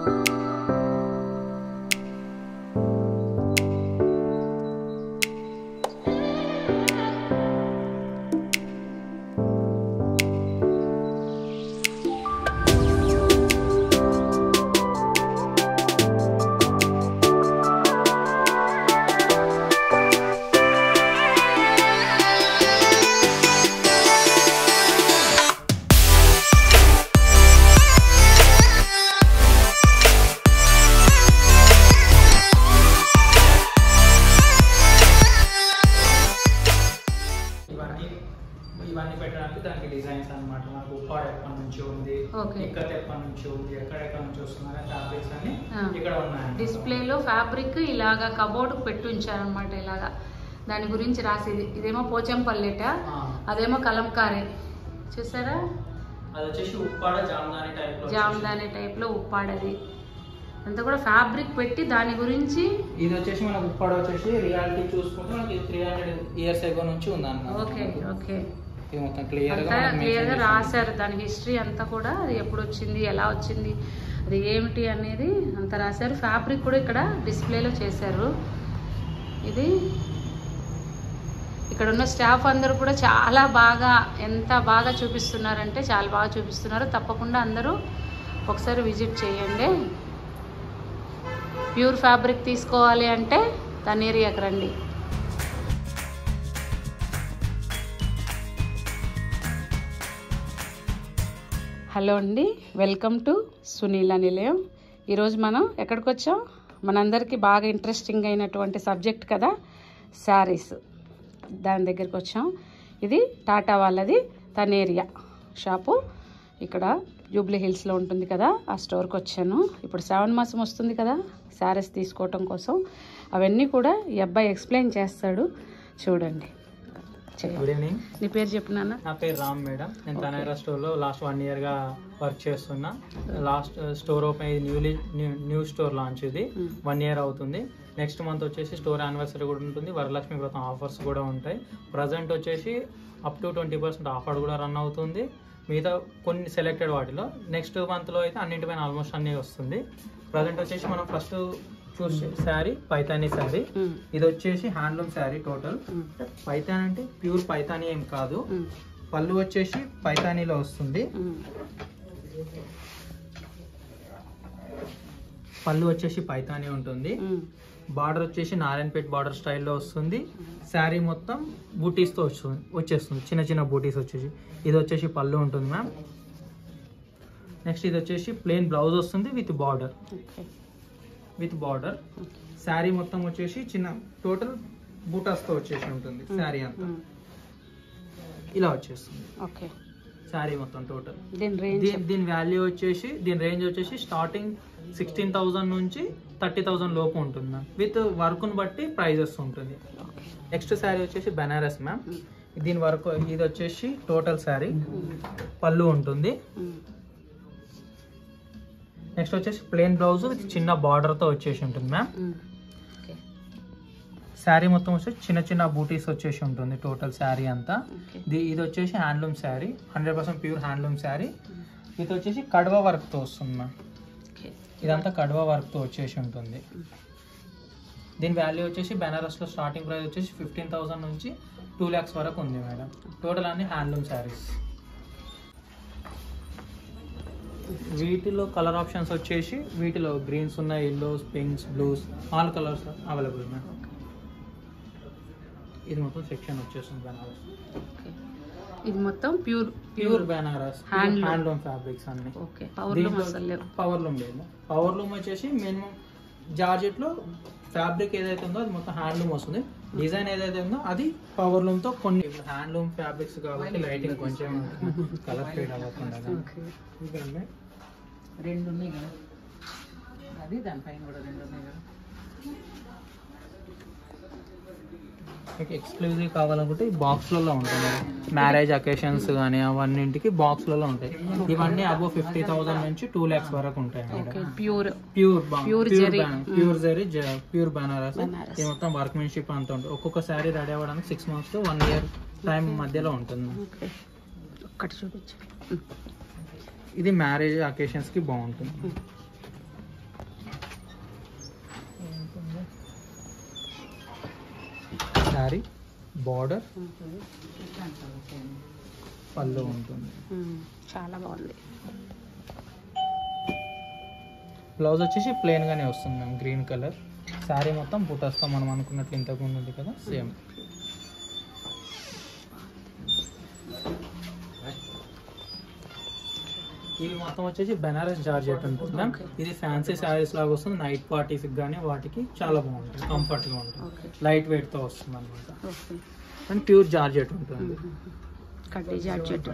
ఇవన్నీ డిస్ప్లేలో ఫ్యాబ్రిక్ ఇలాగా కబోర్డ్ పెట్టి ఉంచారనమాట ఇలాగా. దాని గురించి రాసేది. ఇదేమో పోచంపల్లెట. అదేమో కలంకారీ. చూసారా? జామ్దాని టైప్లో ఉప్పాడది. అంతా కూడా ఫ్యాబ్రిక్ పెట్టి దాని గురించి ఇది వచ్చేసి మనకు ఉప్పాడ వచ్చేసి రియాలిటీ చూసుకుంటే మనకి త్రీ హండ్రెడ్ ఇయర్స్ ఎగో నుంచి ఓకే ఓకే. ఇది మొత్తం క్లియర్గా క్లియర్ రాశారు. దాని హిస్టరీ అంతా కూడా అది ఎప్పుడు వచ్చింది ఎలా వచ్చింది అది ఏమిటి అనేది అంత రాశారు. ఫ్యాబ్రిక్ కూడా ఇక్కడ డిస్ప్లేలో చేశారు. ఇది ఇక్కడ ఉన్న స్టాఫ్ అందరూ కూడా చాలా బాగా ఎంత బాగా చూపిస్తున్నారంటే చాలా బాగా చూపిస్తున్నారు. తప్పకుండా అందరూ ఒకసారి విజిట్ చేయండి. ప్యూర్ ఫ్యాబ్రిక్ తీసుకోవాలి అంటే తనేరియాకి ఏరియాకి రండి హలో అండి వెల్కమ్ టు సునీల నిలయం. ఈరోజు మనం ఎక్కడికి వచ్చాం మనందరికీ బాగా ఇంట్రెస్టింగ్ అయినటువంటి సబ్జెక్ట్ కదా శారీస్. దాని దగ్గరికి వచ్చాం. ఇది టాటా వాళ్ళది తనేరియా షాపు. ఇక్కడ జూబ్లీ హిల్స్లో ఉంటుంది కదా ఆ స్టోర్కి వచ్చాను. ఇప్పుడు సెవెన్ మాసం వస్తుంది కదా శారీస్ తీసుకోవటం కోసం. అవన్నీ కూడా ఈ అబ్బాయి ఎక్స్ప్లెయిన్ చేస్తాడు. చూడండి. గుడ్ ఈవినింగ్ నీ పేరు చెప్పు నాన్న. నా పేరు రామ్ మేడం. నేను తనేరా స్టోర్లో లాస్ట్ వన్ ఇయర్గా వర్క్ చేస్తున్నా. Last store open newly new store launch ఇది. వన్ ఇయర్ అవుతుంది. నెక్స్ట్ మంత్ వచ్చేసి స్టోర్ యానివర్సరీ కూడా ఉంటుంది. వరలక్ష్మి వ్రతం ఆఫర్స్ కూడా ఉంటాయి. ప్రజెంట్ వచ్చేసి up to twenty percent offer కూడా రన్ అవుతుంది. మిగతా కొన్ని సెలెక్టెడ్ వాటిలో నెక్స్ట్ మంత్లో అయితే అన్నింటిపైన ఆల్మోస్ట్ అన్నీ వస్తుంది. ప్రజెంట్ వచ్చేసి మనం ఫస్ట్ చూసే శారీ పైతానీ శారీ. ఇది వచ్చేసి హ్యాండ్లూమ్ శారీ టోటల్. పైతాన్ అంటే ప్యూర్ పైతానీ ఏం కాదు. పళ్ళు వచ్చేసి పైతానీలో వస్తుంది. పళ్ళు వచ్చేసి పైతానీ ఉంటుంది. బార్డర్ వచ్చేసి నారాయణపేట్ బార్డర్ స్టైల్లో వస్తుంది. శారీ మొత్తం బూటీస్తో వస్తుంది వచ్చేస్తుంది. చిన్న చిన్న బూటీస్ వచ్చేసి. ఇది వచ్చేసి పళ్ళు ఉంటుంది మ్యామ్. నెక్స్ట్ ఇది వచ్చేసి ప్లెయిన్ బ్లౌజ్ వస్తుంది with border. With border. Sari మొత్తం వచ్చేసి చిన్న టోటల్ బూటాస్తో వచ్చేసి ఉంటుంది శారీ అంతా. ఇలా వచ్చేస్తుంది. ఓకే. శారీ మొత్తం టోటల్. దీని వాల్యూ వచ్చేసి దీని రేంజ్ వచ్చేసి స్టార్టింగ్ సిక్స్టీన్ థౌసండ్ నుంచి థర్టీ థౌసండ్ లోపు ఉంటుంది మ్యామ్. విత్ వర్క్ను బట్టి ప్రైజెస్ ఉంటుంది. నెక్స్ట్ శారీ వచ్చేసి బెనారస్ మ్యామ్. దీని వర్క్ ఇది వచ్చేసి టోటల్ శారీ. పళ్ళు ఉంటుంది. నెక్స్ట్ వచ్చేసి ప్లెయిన్ బ్లౌజ్ విత్ చిన్న బార్డర్తో వచ్చేసి ఉంటుంది మ్యామ్ శారీ మొత్తం వచ్చేసి చిన్న చిన్న బూటీస్ వచ్చేసి ఉంటుంది టోటల్ శారీ అంతా. ఇది వచ్చేసి handloom sari hundred percent pure handloom sari. ఇది వచ్చేసి కడవ వర్క్తో వస్తుంది మ్యామ్ ఇదంతా కడవ వర్క్తో వచ్చేసి ఉంటుంది. దీని వాల్యూ వచ్చేసి బెనారస్లో స్టార్టింగ్ ప్రైస్ వచ్చేసి ఫిఫ్టీన్ థౌసండ్ నుంచి టూ ల్యాక్స్ వరకు ఉంది మేడం టోటల్ అన్ని హ్యాండ్లూమ్ శారీస్ వీటిలో కలర్ ఆప్షన్స్ వచ్చేసి వీటిలో గ్రీన్స్ ఉన్నాయి yellows pinks blues all colours available ma'am ఇది మొత్తం సెక్షన్ వచ్చేస్తుంది బెనారస్ ఇది మొత్తం pure pure Banaras. Handloom fabrics అన్ని. ఓకే పవర్లూమ్ అసలు లేవు. పవర్ లూమ్ లేదు. పవర్ లూమ్ వచ్చేసి మినిమం జార్జెట్లో ఫ్యాబ్రిక్ ఏదైతే ఉందో అది మొత్తం హ్యాండ్లూమ్ వస్తుంది. డిజైన్ ఏదైతే ఉందో అది పవర్ లూమ్తో కొన్ని హ్యాండ్లూమ్ ఫ్యాబ్రిక్స్ కాబట్టి లైటింగ్ కొంచెం కలర్ ఫేడ్ అవ్వకుండా. రెండు ఉన్నాయి కదా. అది దానిపైన కూడా రెండు ఉన్నాయి కదా. మీకు ఎక్స్క్లూజివ్ కావాలనుకుంటే ఈ బాక్స్లలో ఉంటుంది మ్యారేజ్ అకేషన్స్ కానీ అవన్నింటికి బాక్స్లలో ఉంటాయి. ఇవన్నీ అబో ఫిఫ్టీ థౌసండ్ నుంచి టూ ల్యాక్స్ వరకు ఉంటాయి okay pure pure pure zari. Pure zari pure Banaras. ఇది మొత్తం వర్క్మెన్షిప్ అంతా ఉంటుంది. ఒక్కొక్క శారీ రెడీ అవ్వడానికి six months to one year time మధ్యలో ఉంటుంది. ఓకే ఒక్కటి చూపించు. ఇది మ్యారేజ్ అకేషన్స్కి బాగుంటుంది. శారీ బార్డర్ పళ్ళు ఉంటుంది. చాలా బాగుంది. బ్లౌజ్ వచ్చేసి ప్లెయిన్గానే వస్తుంది మ్యామ్ గ్రీన్ కలర్ శారీ మొత్తం పుట్టస్తాం మనం అనుకున్నట్లు ఇంతకుముందు కదా సేమ్ ఇవి మొత్తం వచ్చేసి బెనారస్ జార్జెట్ Okay. ఇది ఫ్యాన్సీ శారీస్ లాగా వస్తుంది. నైట్ పార్టీస్ కానీ వాటికి చాలా బాగుంటుంది. కంఫర్ట్గా ఉంటుంది. లైట్ వెయిట్తో వస్తుంది అనమాట అండ్ ప్యూర్ జార్జెట్ ఉంటుంది. కడ్డీ జార్జెట్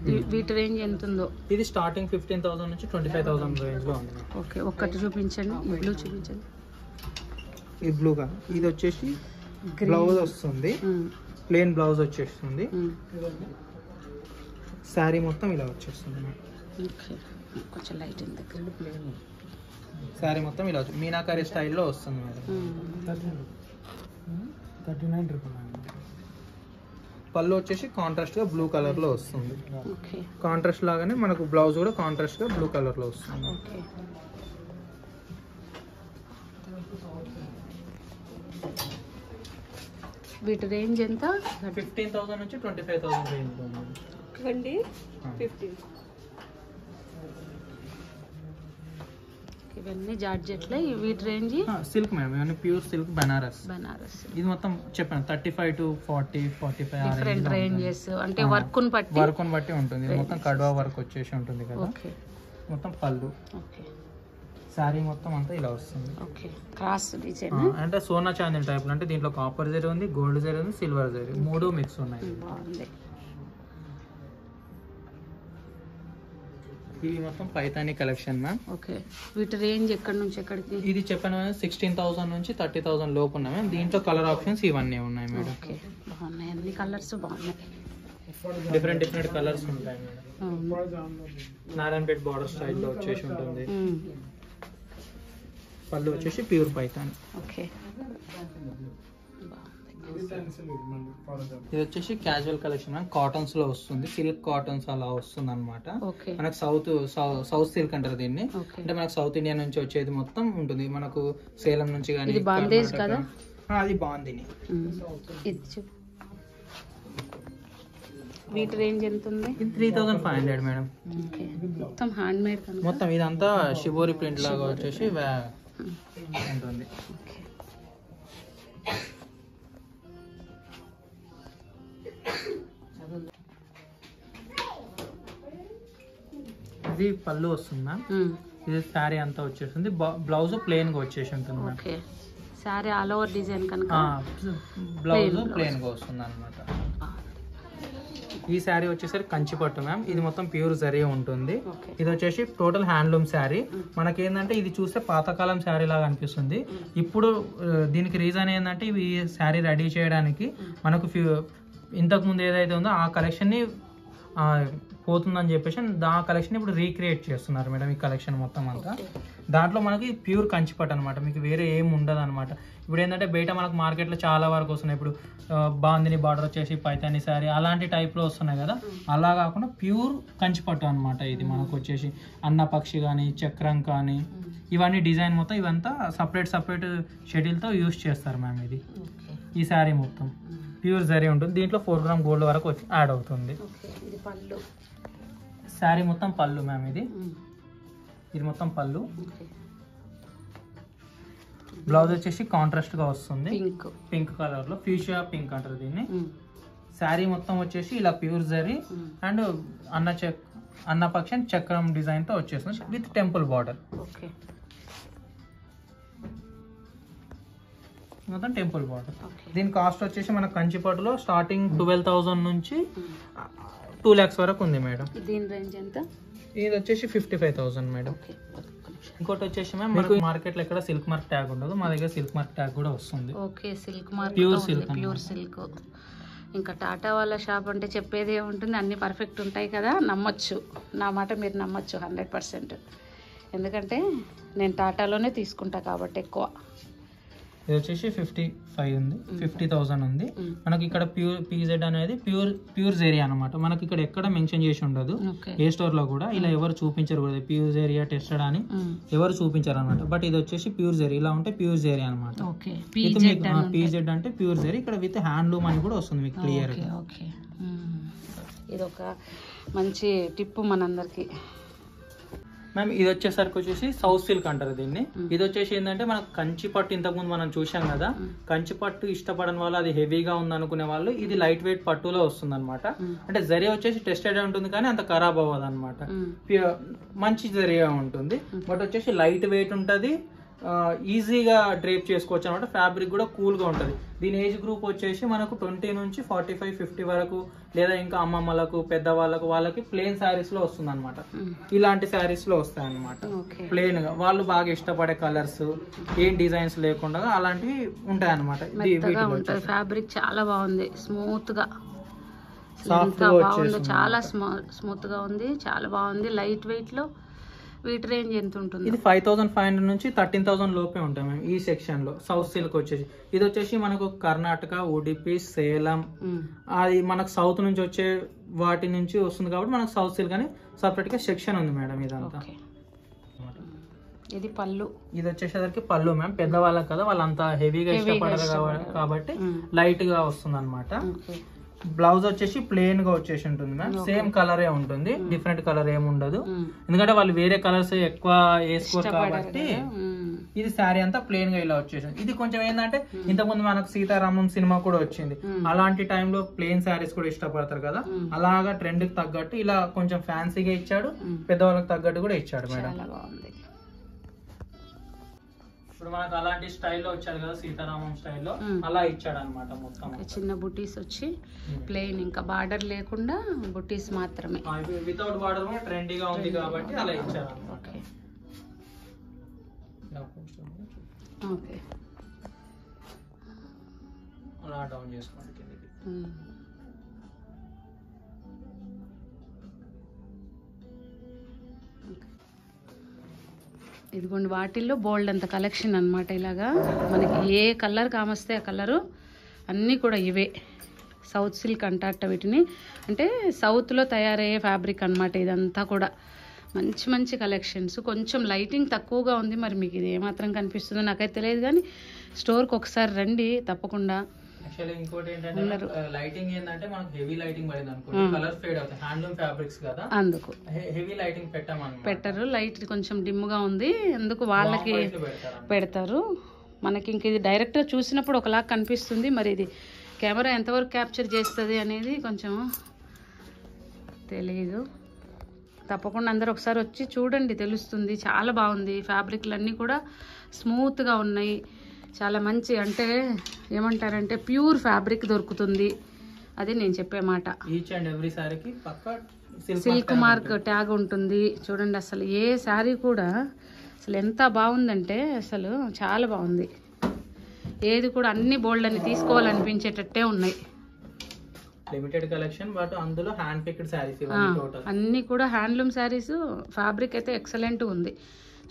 వీ- వీటి రేంజ్ ఎంత ఉందో ఇది స్టార్టింగ్ ఫిఫ్టీన్ థౌసండ్ నుంచి ట్వంటీ ఫైవ్ థౌసండ్ రేంజ్లో ఉంది. ఓకే ఒక్కటి చూపించండి. ఈ బ్లూ చూపించండి. ఇది బ్లూగా ఇది వచ్చేసి. బ్లౌజ్ వస్తుంది. ప్లెయిన్ బ్లౌజ్ వచ్చేస్తుంది. శారీ మొత్తం ఇలా వచ్చేస్తుంది. కొంచెం శారీ మొత్తం ఇలా మీనాకారి స్టైల్లో వస్తుంది మేడం ఉమ్, థర్టీ నైన్ పళ్ళు వచ్చేసి కాంట్రాస్ట్గా బ్లూ కలర్లో వస్తుంది. ఓకే కాంట్రాస్ట్ లాగానే మనకు బ్లౌజ్ కూడా కాంట్రాస్ట్గా బ్లూ కలర్లో వస్తుంది. ఓకే వీటి రేంజ్ ఎంత? ఫిఫ్టీన్ థౌసండ్ నుంచి ట్వంటీ ఫైవ్ థౌసండ్ రేంజ్లో ఉంది అండి ఫిఫ్టీన్ ఇవన్నీ జార్జెట్లే వీటి రేంజ్ సిల్క్ మేడం ఇవన్నీ ప్యూర్ సిల్క్ బనారస్. బనారస్. ఇది మొత్తం చెప్పాను thirty five to forty forty five different ranges అంటే వర్క్ బట్టి వర్క్ బట్టి ఉంటుంది. మొత్తం కడ్వా వర్క్ వచ్చేసి ఉంటుంది కదా. మొత్తం పళ్ళు. ఓకే. శారీ మొత్తం అంతా ఇలా వస్తుంది. ఓకే. Cross design. అంటే సోనా చాందిల్ టైప్ అంటే దీంట్లో కాపర్ జరీ ఉంది గోల్డ్ జరీ ఉంది సిల్వర్ జరీ మూడు మిక్స్ ఉన్నాయి. బాగుంది. ఇవి మొత్తం పైతాని కలెక్షన్ మ్యామ్. ఓకే. వీటి రేంజ్ ఎక్కడి నుంచి ఎక్కడికి? ఇది చెప్పాను సిక్స్టీన్ థౌసండ్ నుంచి థర్టీ థౌసండ్ లోపు ఉన్నాయి మ్యామ్. దీంట్లో కలర్ ఆప్షన్స్ ఇవన్నీ ఉన్నాయి మేడం. ఓకే. బాగున్నాయి. అన్ని కలర్స్ బాగున్నాయి. డిఫరెంట్ డిఫరెంట్ కలర్స్ ఉంటాయి మేడం. నారాయణపేట్ బార్డర్ స్టైల్లో వచ్చేసి ఉంటుంది. పళ్ళు వచ్చేసి ప్యూర్ పైతాని. ఓకే. ఇది వచ్చేసి క్యాజువల్ కలెక్షన్ కాటన్స్లో వస్తుంది. సిల్క్ కాటన్స్ అలా వస్తుంది అనమాట మనకు సౌత్ సౌత్ సిల్క్ అంటారు దీన్ని. అంటే మనకు సౌత్ ఇండియా నుంచి వచ్చేది మొత్తం ఉంటుంది. మనకు సేలం నుంచి కానీ? అది వీటి రేంజ్ ఎంత ఉంది? ఇది three thousand five hundred madam మొత్తం హ్యాండ్ మేడ్ కనుక? మొత్తం ఇదంతా షిబోరి ప్రింట్ లాగా వచ్చేసి ఉంటుంది. ఇది పళ్ళు వస్తుంది? మ్యామ్ ఇది శారీ అంతా వచ్చేస్తుంది. బ్లౌజ్ ప్లెయిన్గా వచ్చేసి ఉంటుంది మ్యామ్ ఆల్ ఓవర్ డిజైన్ కనుక? బ్లౌజ్. ప్లెయిన్గా వస్తుంది అనమాట ఈ శారీ వచ్చేసరికి కంచి పట్టు మ్యామ్. ఇది మొత్తం ప్యూర్ జరీ ఉంటుంది. ఇది వచ్చేసి టోటల్ హ్యాండ్లూమ్ శారీ. మనకి ఏంటంటే ఇది చూస్తే పాతకాలం శారీ లాగా అనిపిస్తుంది. ఇప్పుడు దీనికి రీజన్ ఏంటంటే ఇవి శారీ రెడీ చేయడానికి మనకు ఫ్యూ ఇంతకు ముందు ఏదైతే ఉందో ఆ కలెక్షన్ని పోతుందని చెప్పేసి ఆ కలెక్షన్ ఇప్పుడు రీక్రియేట్ చేస్తున్నారు మేడం ఈ కలెక్షన్ మొత్తం అంతా. దాంట్లో మనకి ప్యూర్ కంచిపట్టు అనమాట మీకు వేరే ఏం ఉండదు అనమాట ఇప్పుడు ఏంటంటే బయట మనకు మార్కెట్లో చాలా వరకు వస్తున్నాయి. ఇప్పుడు బాందిని బార్డర్ వచ్చేసి పైతాని శారీ అలాంటి టైప్లో వస్తున్నాయి కదా. అలా కాకుండా ప్యూర్ కంచిపట్టు అనమాట ఇది మనకు వచ్చేసి. అన్నపక్షి కానీ చక్రం కానీ ఇవన్నీ డిజైన్ మొత్తం ఇవంతా సపరేట్ సపరేట్ షెడ్యూల్తో యూస్ చేస్తారు మ్యామ్ ఇది. ఈ శారీ మొత్తం. ప్యూర్ జరీ ఉంటుంది. దీంట్లో ఫోర్ గ్రామ్ గోల్డ్ వరకు వచ్చి యాడ్ అవుతుంది. శారీ మొత్తం పళ్ళు మ్యామ్ ఇది. ఇది మొత్తం పళ్ళు. బ్లౌజ్ వచ్చేసి కాంట్రాస్ట్గా వస్తుంది. పింక్ పింక్ కలర్లో. ఫ్యూషియా పింక్ అంటారు దీన్ని. శారీ మొత్తం వచ్చేసి ఇలా ప్యూర్ జరీ అండ్ అన్న చెక్ అన్న పక్షం చక్రం డిజైన్తో వచ్చేస్తుంది. With temple border okay. మొత్తం టెంపుల్ బార్డర్ దీని కాస్ట్ వచ్చేసి మన కంచిపట్టులో స్టార్టింగ్ ట్వెల్వ్ థౌసండ్ నుంచి. టూ ల్యాక్స్ వరకు ఉంది మేడం. దీని రేంజ్ ఎంత? ఇది వచ్చేసి ఫిఫ్టీ ఫైవ్ థౌసండ్ మేడం. ఇంకోటి వచ్చేసి మ్యామ్ మనకు మార్కెట్లో ఎక్కడ సిల్క్ మార్క్ ట్యాగ్ ఉండదు. మా దగ్గర సిల్క్ మార్క్ ట్యాగ్ కూడా వస్తుంది. Okay silk mark Pure silk pure. Silk. ఇంకా టాటా వాళ్ళ షాప్ అంటే చెప్పేది ఏముంటుంది అన్నీ పర్ఫెక్ట్ ఉంటాయి కదా నమ్మొచ్చు. నా మాట మీరు నమ్మొచ్చు హండ్రెడ్ పర్సెంట్. ఎందుకంటే నేను టాటాలోనే తీసుకుంటా కాబట్టి ఎక్కువ. ఇది వచ్చేసి ఫిఫ్టీ ఫైవ్ ఉంది ఫిఫ్టీ థౌసండ్ ఉంది. మనకి ఇక్కడ ప్యూర్ పీజెడ్ అనేది ప్యూర్ ప్యూర్ ఏరియా అనమాట మనకి ఇక్కడ ఎక్కడ మెన్షన్ చేసి ఉండదు. ఏ స్టోర్లో కూడా. ఇలా ఎవరు చూపించరు కూడా. ప్యూర్ ఏరియా టెస్టెడ్ అని ఎవరు చూపించారు అనమాట బట్ ఇది వచ్చేసి ప్యూర్ జెరీ ఇలా ఉంటే ప్యూర్ జెరీ అనమాట పీజెడ్ అంటే ప్యూర్ జెరీ ఇక్కడ విత్ హ్యాండ్లూమ్ అని కూడా వస్తుంది మీకు క్లియర్ ఇది ఒక మంచి టిప్పు మనందరికి. మ్యామ్ ఇది వచ్చేసరికి వచ్చేసి సౌత్ సిల్క్ అంటారు దీన్ని. ఇది వచ్చేసి ఏంటంటే మనకు కంచి పట్టు ఇంతకుముందు మనం చూసాం కదా. కంచి పట్టు ఇష్టపడని వాళ్ళు అది హెవీగా ఉంది అనుకునే వాళ్ళు ఇది లైట్ వెయిట్ పట్టులో వస్తుంది అనమాట అంటే జరి వచ్చేసి టెస్టెడ్ ఉంటుంది కానీ అంత ఖరాబ్ అవ్వదు అనమాట మంచి జరిగా ఉంటుంది. బట్ వచ్చేసి లైట్ వెయిట్ ఉంటుంది. ఈజీగా డ్రేప్ చేసుకోవచ్చు అనమాట ఫ్యాబ్రిక్ కూడా కూల్గా ఉంటుంది. దీని ఏజ్ గ్రూప్ వచ్చేసి మనకు ట్వంటీ నుంచి ఫార్టీ ఫైవ్ ఫిఫ్టీ వరకు లేదా ఇంకా అమ్మమ్మలకు పెద్దవాళ్ళకు వాళ్ళకి ప్లేన్ శారీస్లో వస్తుంది అనమాట ఇలాంటి శారీస్లో వస్తాయి అనమాట ఓకే. ప్లేన్గా వాళ్ళు బాగా ఇష్టపడే కలర్స్ ఏం డిజైన్స్ లేకుండా అలాంటివి ఉంటాయి అనమాట ఫ్యాబ్రిక్ చాలా బాగుంది. స్మూత్గా అసలు Soft ఎంత గా బాగుందో వచ్చేసింది. చాలా స్మూత్గా ఉంది. చాలా బాగుంది. లైట్ వెయిట్లో వీటి రేంజ్ ఎంత ఉంటుంది ఇది ఫైవ్ థౌసండ్ ఫైవ్ హండ్రెడ్ నుంచి థర్టీన్ థౌసండ్ లోపే ఉంటాయి మేము ఈ సెక్షన్లో. సౌత్ సిల్క్ వచ్చేసి. ఇది వచ్చేసి మనకు కర్ణాటక ఉడిపి సేలం అది మనకు సౌత్ నుంచి వచ్చే వాటి నుంచి వస్తుంది కాబట్టి మనకు సౌత్ సిల్క్ అని సపరేట్గా సెక్షన్ ఉంది మేడం ఇదంతా. ఇది పళ్ళు. ఇది వచ్చేసరికి పళ్ళు మ్యామ్ పెద్దవాళ్ళకి కదా వాళ్ళంతా హెవీగా ఇష్టపడరు కాబ- కాబట్టి లైట్గా వస్తుంది అనమాట బ్లౌజ్ వచ్చేసి ప్లెయిన్గా వచ్చేసి ఉంటుంది మ్యామ్. సేమ్ కలరే ఉంటుంది. డిఫరెంట్ కలర్ ఏమి ఉండదు. ఎందుకంటే వాళ్ళు వేరే కలర్స్ ఎక్కువ వేసుకోరు కాబట్టి ఇది శారీ అంతా ప్లెయిన్గా ఇలా వచ్చేసింది. ఇది కొంచెం ఏంటంటే ఇంతకుముందు మనకు సీతారామం సినిమా కూడా వచ్చింది. అలాంటి టైంలో ప్లెయిన్ శారీస్ కూడా ఇష్టపడతారు కదా. అలాగా ట్రెండ్కి తగ్గట్టు ఇలా కొంచెం ఫ్యాన్సీగా ఇచ్చాడు. పెద్దవాళ్ళకి తగ్గట్టు కూడా ఇచ్చాడు మేడం. ఇప్పుడు మనకు అలాంటి స్టైల్లో వచ్చాడు కదా సీతారామం స్టైల్లో అలా ఇచ్చాడు అనమాట మొత్తం చిన్న బుటీస్ వచ్చి ప్లెయిన్ ఇంకా బార్డర్ లేకుండా బుటీస్ మాత్రమే. వితౌట్ బార్డర్ కూడా ట్రెండీగా ఉంది కాబట్టి అలా ఇచ్చారు ఓకే. ఓకే. అలా డౌన్ చేసుకోండి కిందకి. ఇదిగోండి వాటిల్లో బోల్డ్ అంత కలెక్షన్ అన్నమాట ఇలాగా. మనకి ఏ కలర్ కామస్తే ఆ కలరు అన్నీ కూడా ఇవే. సౌత్ సిల్క్ అంటారట వీటిని. అంటే సౌత్లో తయారయ్యే ఫ్యాబ్రిక్ అన్నమాట ఇదంతా కూడా. మంచి మంచి కలెక్షన్స్ కొంచెం లైటింగ్ తక్కువగా ఉంది మరి మీకు ఇది ఏమాత్రం కనిపిస్తుందో నాకైతే తెలియదు కానీ స్టోర్కి ఒకసారి రండి తప్పకుండా. యాక్చువల్లీ ఇంకోటి ఏంటంటే లైటింగ్ ఏంటంటే మనకు హెవీ లైటింగ్ పడింది అనుకోండి. కలర్ ఫేడ్ అవుతాయి. హ్యాండ్లూమ్ ఫ్యాబ్రిక్స్ కదా. అందుకు. హెవీ లైటింగ్ పెట్టరు. లైట్ కొంచెం డిమ్గా ఉంది. అందుకు వాళ్ళకి పెడతారు మనకి ఇంక ఇది డైరెక్ట్గా చూసినప్పుడు ఒకలాగా కనిపిస్తుంది. మరి ఇది కెమెరా ఎంతవరకు క్యాప్చర్ చేస్తుంది అనేది కొంచెం తెలియదు తప్పకుండా అందరు ఒకసారి వచ్చి చూడండి. తెలుస్తుంది. చాలా బాగుంది. ఫ్యాబ్రిక్లు అన్నీ కూడా స్మూత్గా ఉన్నాయి. చాలా మంచి అంటే ఏమంటారంటే ప్యూర్ ఫ్యాబ్రిక్ దొరుకుతుంది. అది నేను చెప్పే మాట. ఈచ్ అండ్ ఎవ్రీ సారీకి పక్క సిల్క్ మార్క్ ట్యాగ్ ఉంటుంది. చూడండి అసలు ఏ శారీ కూడా అసలు ఎంత బాగుందంటే అసలు చాలా బాగుంది. ఏది కూడా అన్ని బోల్డ్ అని తీసుకోవాలనిపించేటట్టే ఉన్నాయి. లిమిటెడ్ కలెక్షన్ బట్ అందులో హ్యాండ్ పిక్డ్ సారీస్ ఇవన్నీ టోటల్ అన్నీ కూడా హ్యాండ్లూమ్ శారీస్ ఫ్యాబ్రిక్ అయితే ఎక్సలెంట్ ఉంది.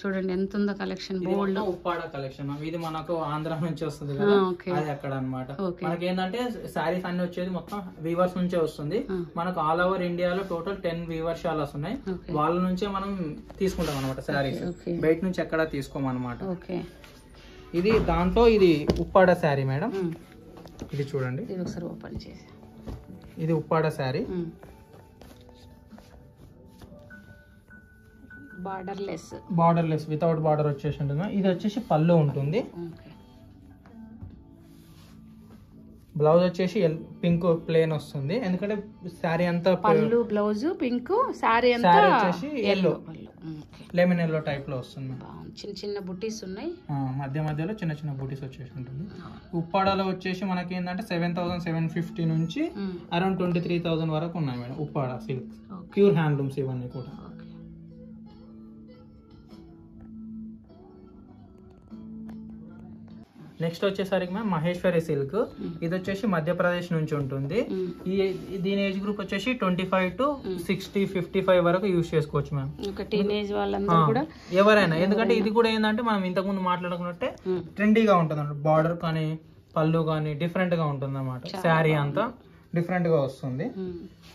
చూడండి ఎంత ఉందో కలెక్షన్ బోల్డ్ ఉప్పాడ కలెక్షన్ ఇది మనకు ఆంధ్ర నుంచి వస్తుంది కదా అది అక్కడ అనమాట మనకి ఏంటంటే సారీస్ అన్ని వచ్చేది మొత్తం వీవర్స్ నుంచే వస్తుంది. మనకు ఆల్ ఓవర్ ఇండియాలో టోటల్ టెన్ వీవర్ షాలర్స్ ఉన్నాయి వాళ్ళ నుంచే మనం తీసుకుంటాం అనమాట ఓకే బయట నుంచి ఎక్కడ తీసుకోమన్నమాట. ఓకే. ఇది దాంట్లో ఇది ఉప్పాడ శారీ మేడం. ఇది చూడండి. ఇది ఒకసారి ఓపెన్ చేసి ఇది Uppada sari. Borderless borderless without border వచ్చేసి ఉంటుంది ఇది వచ్చేసి పళ్ళు ఉంటుంది. బ్లౌజ్ వచ్చేసి పింక్ ప్లేన్ వస్తుంది. ఎందుకంటే శారీ అంతా పళ్ళు బ్లౌజ్ పింక్ శారీ అంతా వచ్చేసి ఎల్లో లెమన్ ఎల్లో టైప్లో వస్తుంది. చిన్న చిన్న బుటీస్ ఉన్నాయి. మధ్య మధ్యలో చిన్న చిన్న బూటీస్ వచ్చేసి ఉంటుంది ఉప్పాడలో వచ్చేసి మనకి ఏంటంటే సెవెన్ థౌసండ్ సెవెన్ ఫిఫ్టీ నుంచి. అరౌండ్ ట్వంటీ త్రీ థౌసండ్ వరకు ఉన్నాయి madam Uppada silk pure handlooms ఇవన్నీ కూడా. నెక్స్ట్ వచ్చేసరికి మ్యామ్ మహేశ్వరి సిల్క్. ఇది వచ్చేసి మధ్యప్రదేశ్ నుంచి ఉంటుంది. ఈ దీని ఏజ్ గ్రూప్ వచ్చేసి twenty five to sixty fifty five వరకు యూస్ చేసుకోవచ్చు మ్యామ్ టీనేజ్ కూడా ఎవరైనా. ఎందుకంటే ఇది కూడా ఏంటంటే మనం ఇంతకుముందు మాట్లాడుకున్నట్టే. ట్రెండీగా ఉంటుంది బార్డర్ కానీ పళ్ళు కానీ డిఫరెంట్గా ఉంటుంది అన్నమాట శారీ అంతా డిఫరెంట్గా వస్తుంది.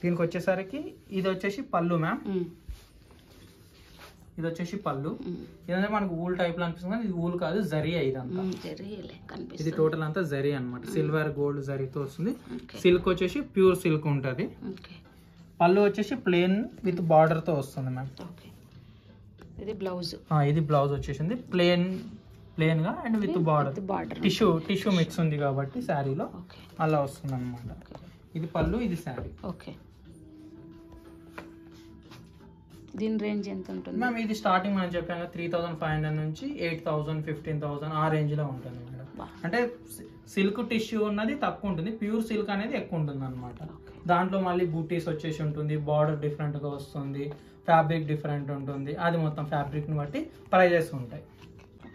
దీనికి వచ్చేసరికి ఇది వచ్చేసి పళ్ళు మ్యామ్. ఇది వచ్చేసి పళ్ళు. ఇదంటే మనకు ఊల్ టైప్లో అనిపిస్తుంది కానీ ఇది ఊల్ కాదు జరీ ఇదంతా ఇది టోటల్ అంతా జరీ అన్నమాట. సిల్వర్ గోల్డ్ జరీతో వస్తుంది. సిల్క్ వచ్చేసి ప్యూర్ సిల్క్ ఉంటుంది. పళ్ళు వచ్చేసి ప్లేన్ విత్ బార్డర్తో వస్తుంది మ్యామ్ ఇది బ్లౌజ్ ఇది బ్లౌజ్ వచ్చేసింది. Plain ప్లేన్గా and with border tissue tissue mix ఉంది కాబట్టి శారీలో అలా వస్తుంది అనమాట ఇది పళ్ళు ఇది శారీ. ఓకే. దీని రేంజ్ ఎంత ఉంటుంది మ్యామ్ ఇది స్టార్టింగ్ మనం చెప్పాం త్రీ థౌసండ్ ఫైవ్ హండ్రెడ్ నుంచి ఎయిట్ థౌసండ్ ఫిఫ్టీన్ థౌసండ్ ఆ రేంజ్లో ఉంటుంది మేడం. అంటే సిల్క్ టిష్యూ ఉన్నది తక్కువ ఉంటుంది ప్యూర్ సిల్క్ అనేది ఎక్కువ ఉంటుంది అనమాట దాంట్లో మళ్ళీ బూటీస్ వచ్చేసి ఉంటుంది బార్డర్ డిఫరెంట్గా వస్తుంది ఫ్యాబ్రిక్ డిఫరెంట్ ఉంటుంది అది మొత్తం ఫ్యాబ్రిక్ని బట్టి ప్రైజెస్ ఉంటాయి.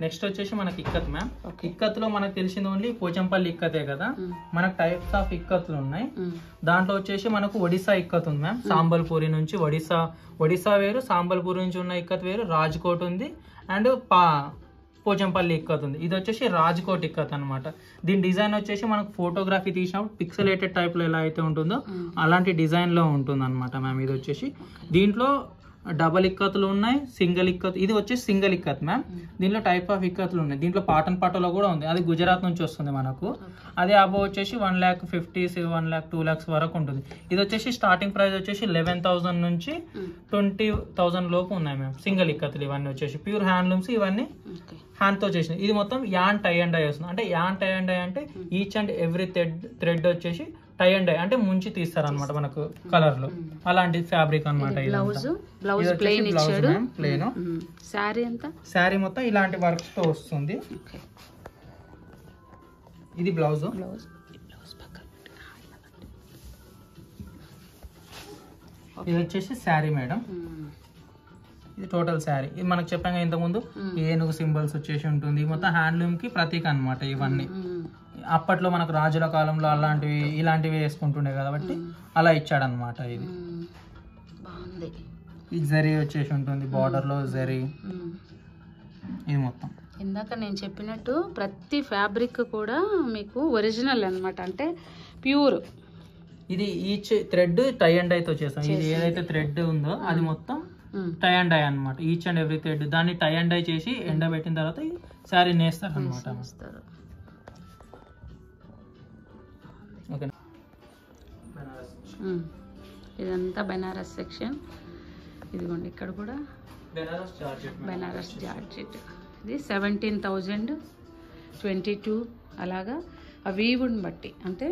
నెక్స్ట్ వచ్చేసి మనకి ఇక్కత్ మ్యామ్ ఇక్కత్లో మనకు తెలిసింది ఓన్లీ పోచంపల్లి ఇక్కతే కదా. మ్మ్. మనకు టైప్స్ ఆఫ్ ఇక్కత్లు ఉన్నాయి. మ్మ్. దాంట్లో వచ్చేసి మనకు ఒడిశా ఇక్కత్ ఉంది మ్యామ్ సాంబల్పూరి నుంచి ఒడిశా ఒడిశా వేరు సాంబల్పూరి నుంచి ఉన్న ఇక్కత్ వేరు రాజ్కోట్ ఉంది అండ్ పా పోచంపల్లి ఇక్కత్ ఉంది. ఇది వచ్చేసి రాజ్కోట్ ఇక్కత్ అన్నమాట. దీని డిజైన్ వచ్చేసి మనకు ఫోటోగ్రఫీ తీసినప్పుడు పిక్సలేటెడ్ టైప్లో ఎలా అయితే ఉంటుందో. అలాంటి డిజైన్లో ఉంటుంది అనమాట మ్యామ్ ఇది వచ్చేసి దీంట్లో డబల్ ఇక్కత్లు ఉన్నాయి సింగిల్ ఇక్కత్ ఇది వచ్చేసి సింగిల్ ఇక్కత్ మ్యామ్ దీంట్లో టైప్ ఆఫ్ ఇక్కత్లు ఉన్నాయి. దీంట్లో పాటన్ పాటలో కూడా ఉంది. అది గుజరాత్ నుంచి వస్తుంది మనకు. అదే అబో వచ్చేసి one lakh fifty one lakh two lakhs వరకు ఉంటుంది. ఇది వచ్చేసి స్టార్టింగ్ ప్రైస్ వచ్చేసి లెవెన్ థౌసండ్ నుంచి. ట్వంటీ థౌసండ్ లోపు ఉన్నాయి మ్యామ్ సింగిల్ ఇక్కత్లు ఇవన్నీ వచ్చేసి. ప్యూర్ హ్యాండ్లూమ్స్ ఇవన్నీ ఓకే హ్యాండ్తో చేసింది ఇది మొత్తం యాన్ టై అండ్ డై వస్తుంది. అంటే యాన్ టై అండ్ డై అంటే each and every thread thread వచ్చేసి టై అండ్ డై అంటే ముంచి తీస్తారు. అనమాట మనకు కలర్లో అలాంటి ఫ్యాబ్రిక్ అనమాట బ్లౌజ్ బ్లౌజ్ ప్లెయిన్ ఇచ్చాడు. ప్లేన్ శారీ మొత్తం ఇలాంటి వర్క్తో వస్తుంది ఇది బ్లౌజ్. ఇది వచ్చేసి శారీ మేడం. ఇది టోటల్ శారీ ఇది మనకు చెప్పాం ఇంత ముందు ఏనుగు సింబల్స్ వచ్చేసి ఉంటుంది. మొత్తం హ్యాండ్లూమ్కి ప్రతీక అన్నమాట ఇవన్నీ. అప్పట్లో మనకు రాజుల కాలంలో అలాంటివి ఇలాంటివి వేసుకుంటుండే కాబట్టి అలా ఇచ్చాడనమాట ఇది. ఈ జరీ వచ్చేసి ఉంటుంది. బార్డర్లో జరీ. ఇది మొత్తం. ఇందాక నేను చెప్పినట్టు ప్రతి ఫ్యాబ్రిక్ కూడా మీకు ఒరిజినల్ అన్నమాట. అంటే ప్యూర్ ఇది ఈచ్ థ్రెడ్ టై అండ్ డైతో చేస్తాం. ఇది ఏదైతే థ్రెడ్ ఉందో అది మొత్తం టై అండ్ డై అన్నమాట. ఈచ్ అండ్ ఎవ్రీ థ్రెడ్ దాన్ని టై అండ్ డై చేసి ఎండబెట్టిన తర్వాత శారీ నేస్తారు అనమాట. ఇదంతా బెనారస్ సెక్షన్. ఇదిగోండి ఇక్కడ కూడా బెనారస్ జార్జెట్ ఇది సెవెంటీన్ థౌజండ్ ట్వంటీ టూ అలాగా ఆ వీవుని బట్టి. అంటే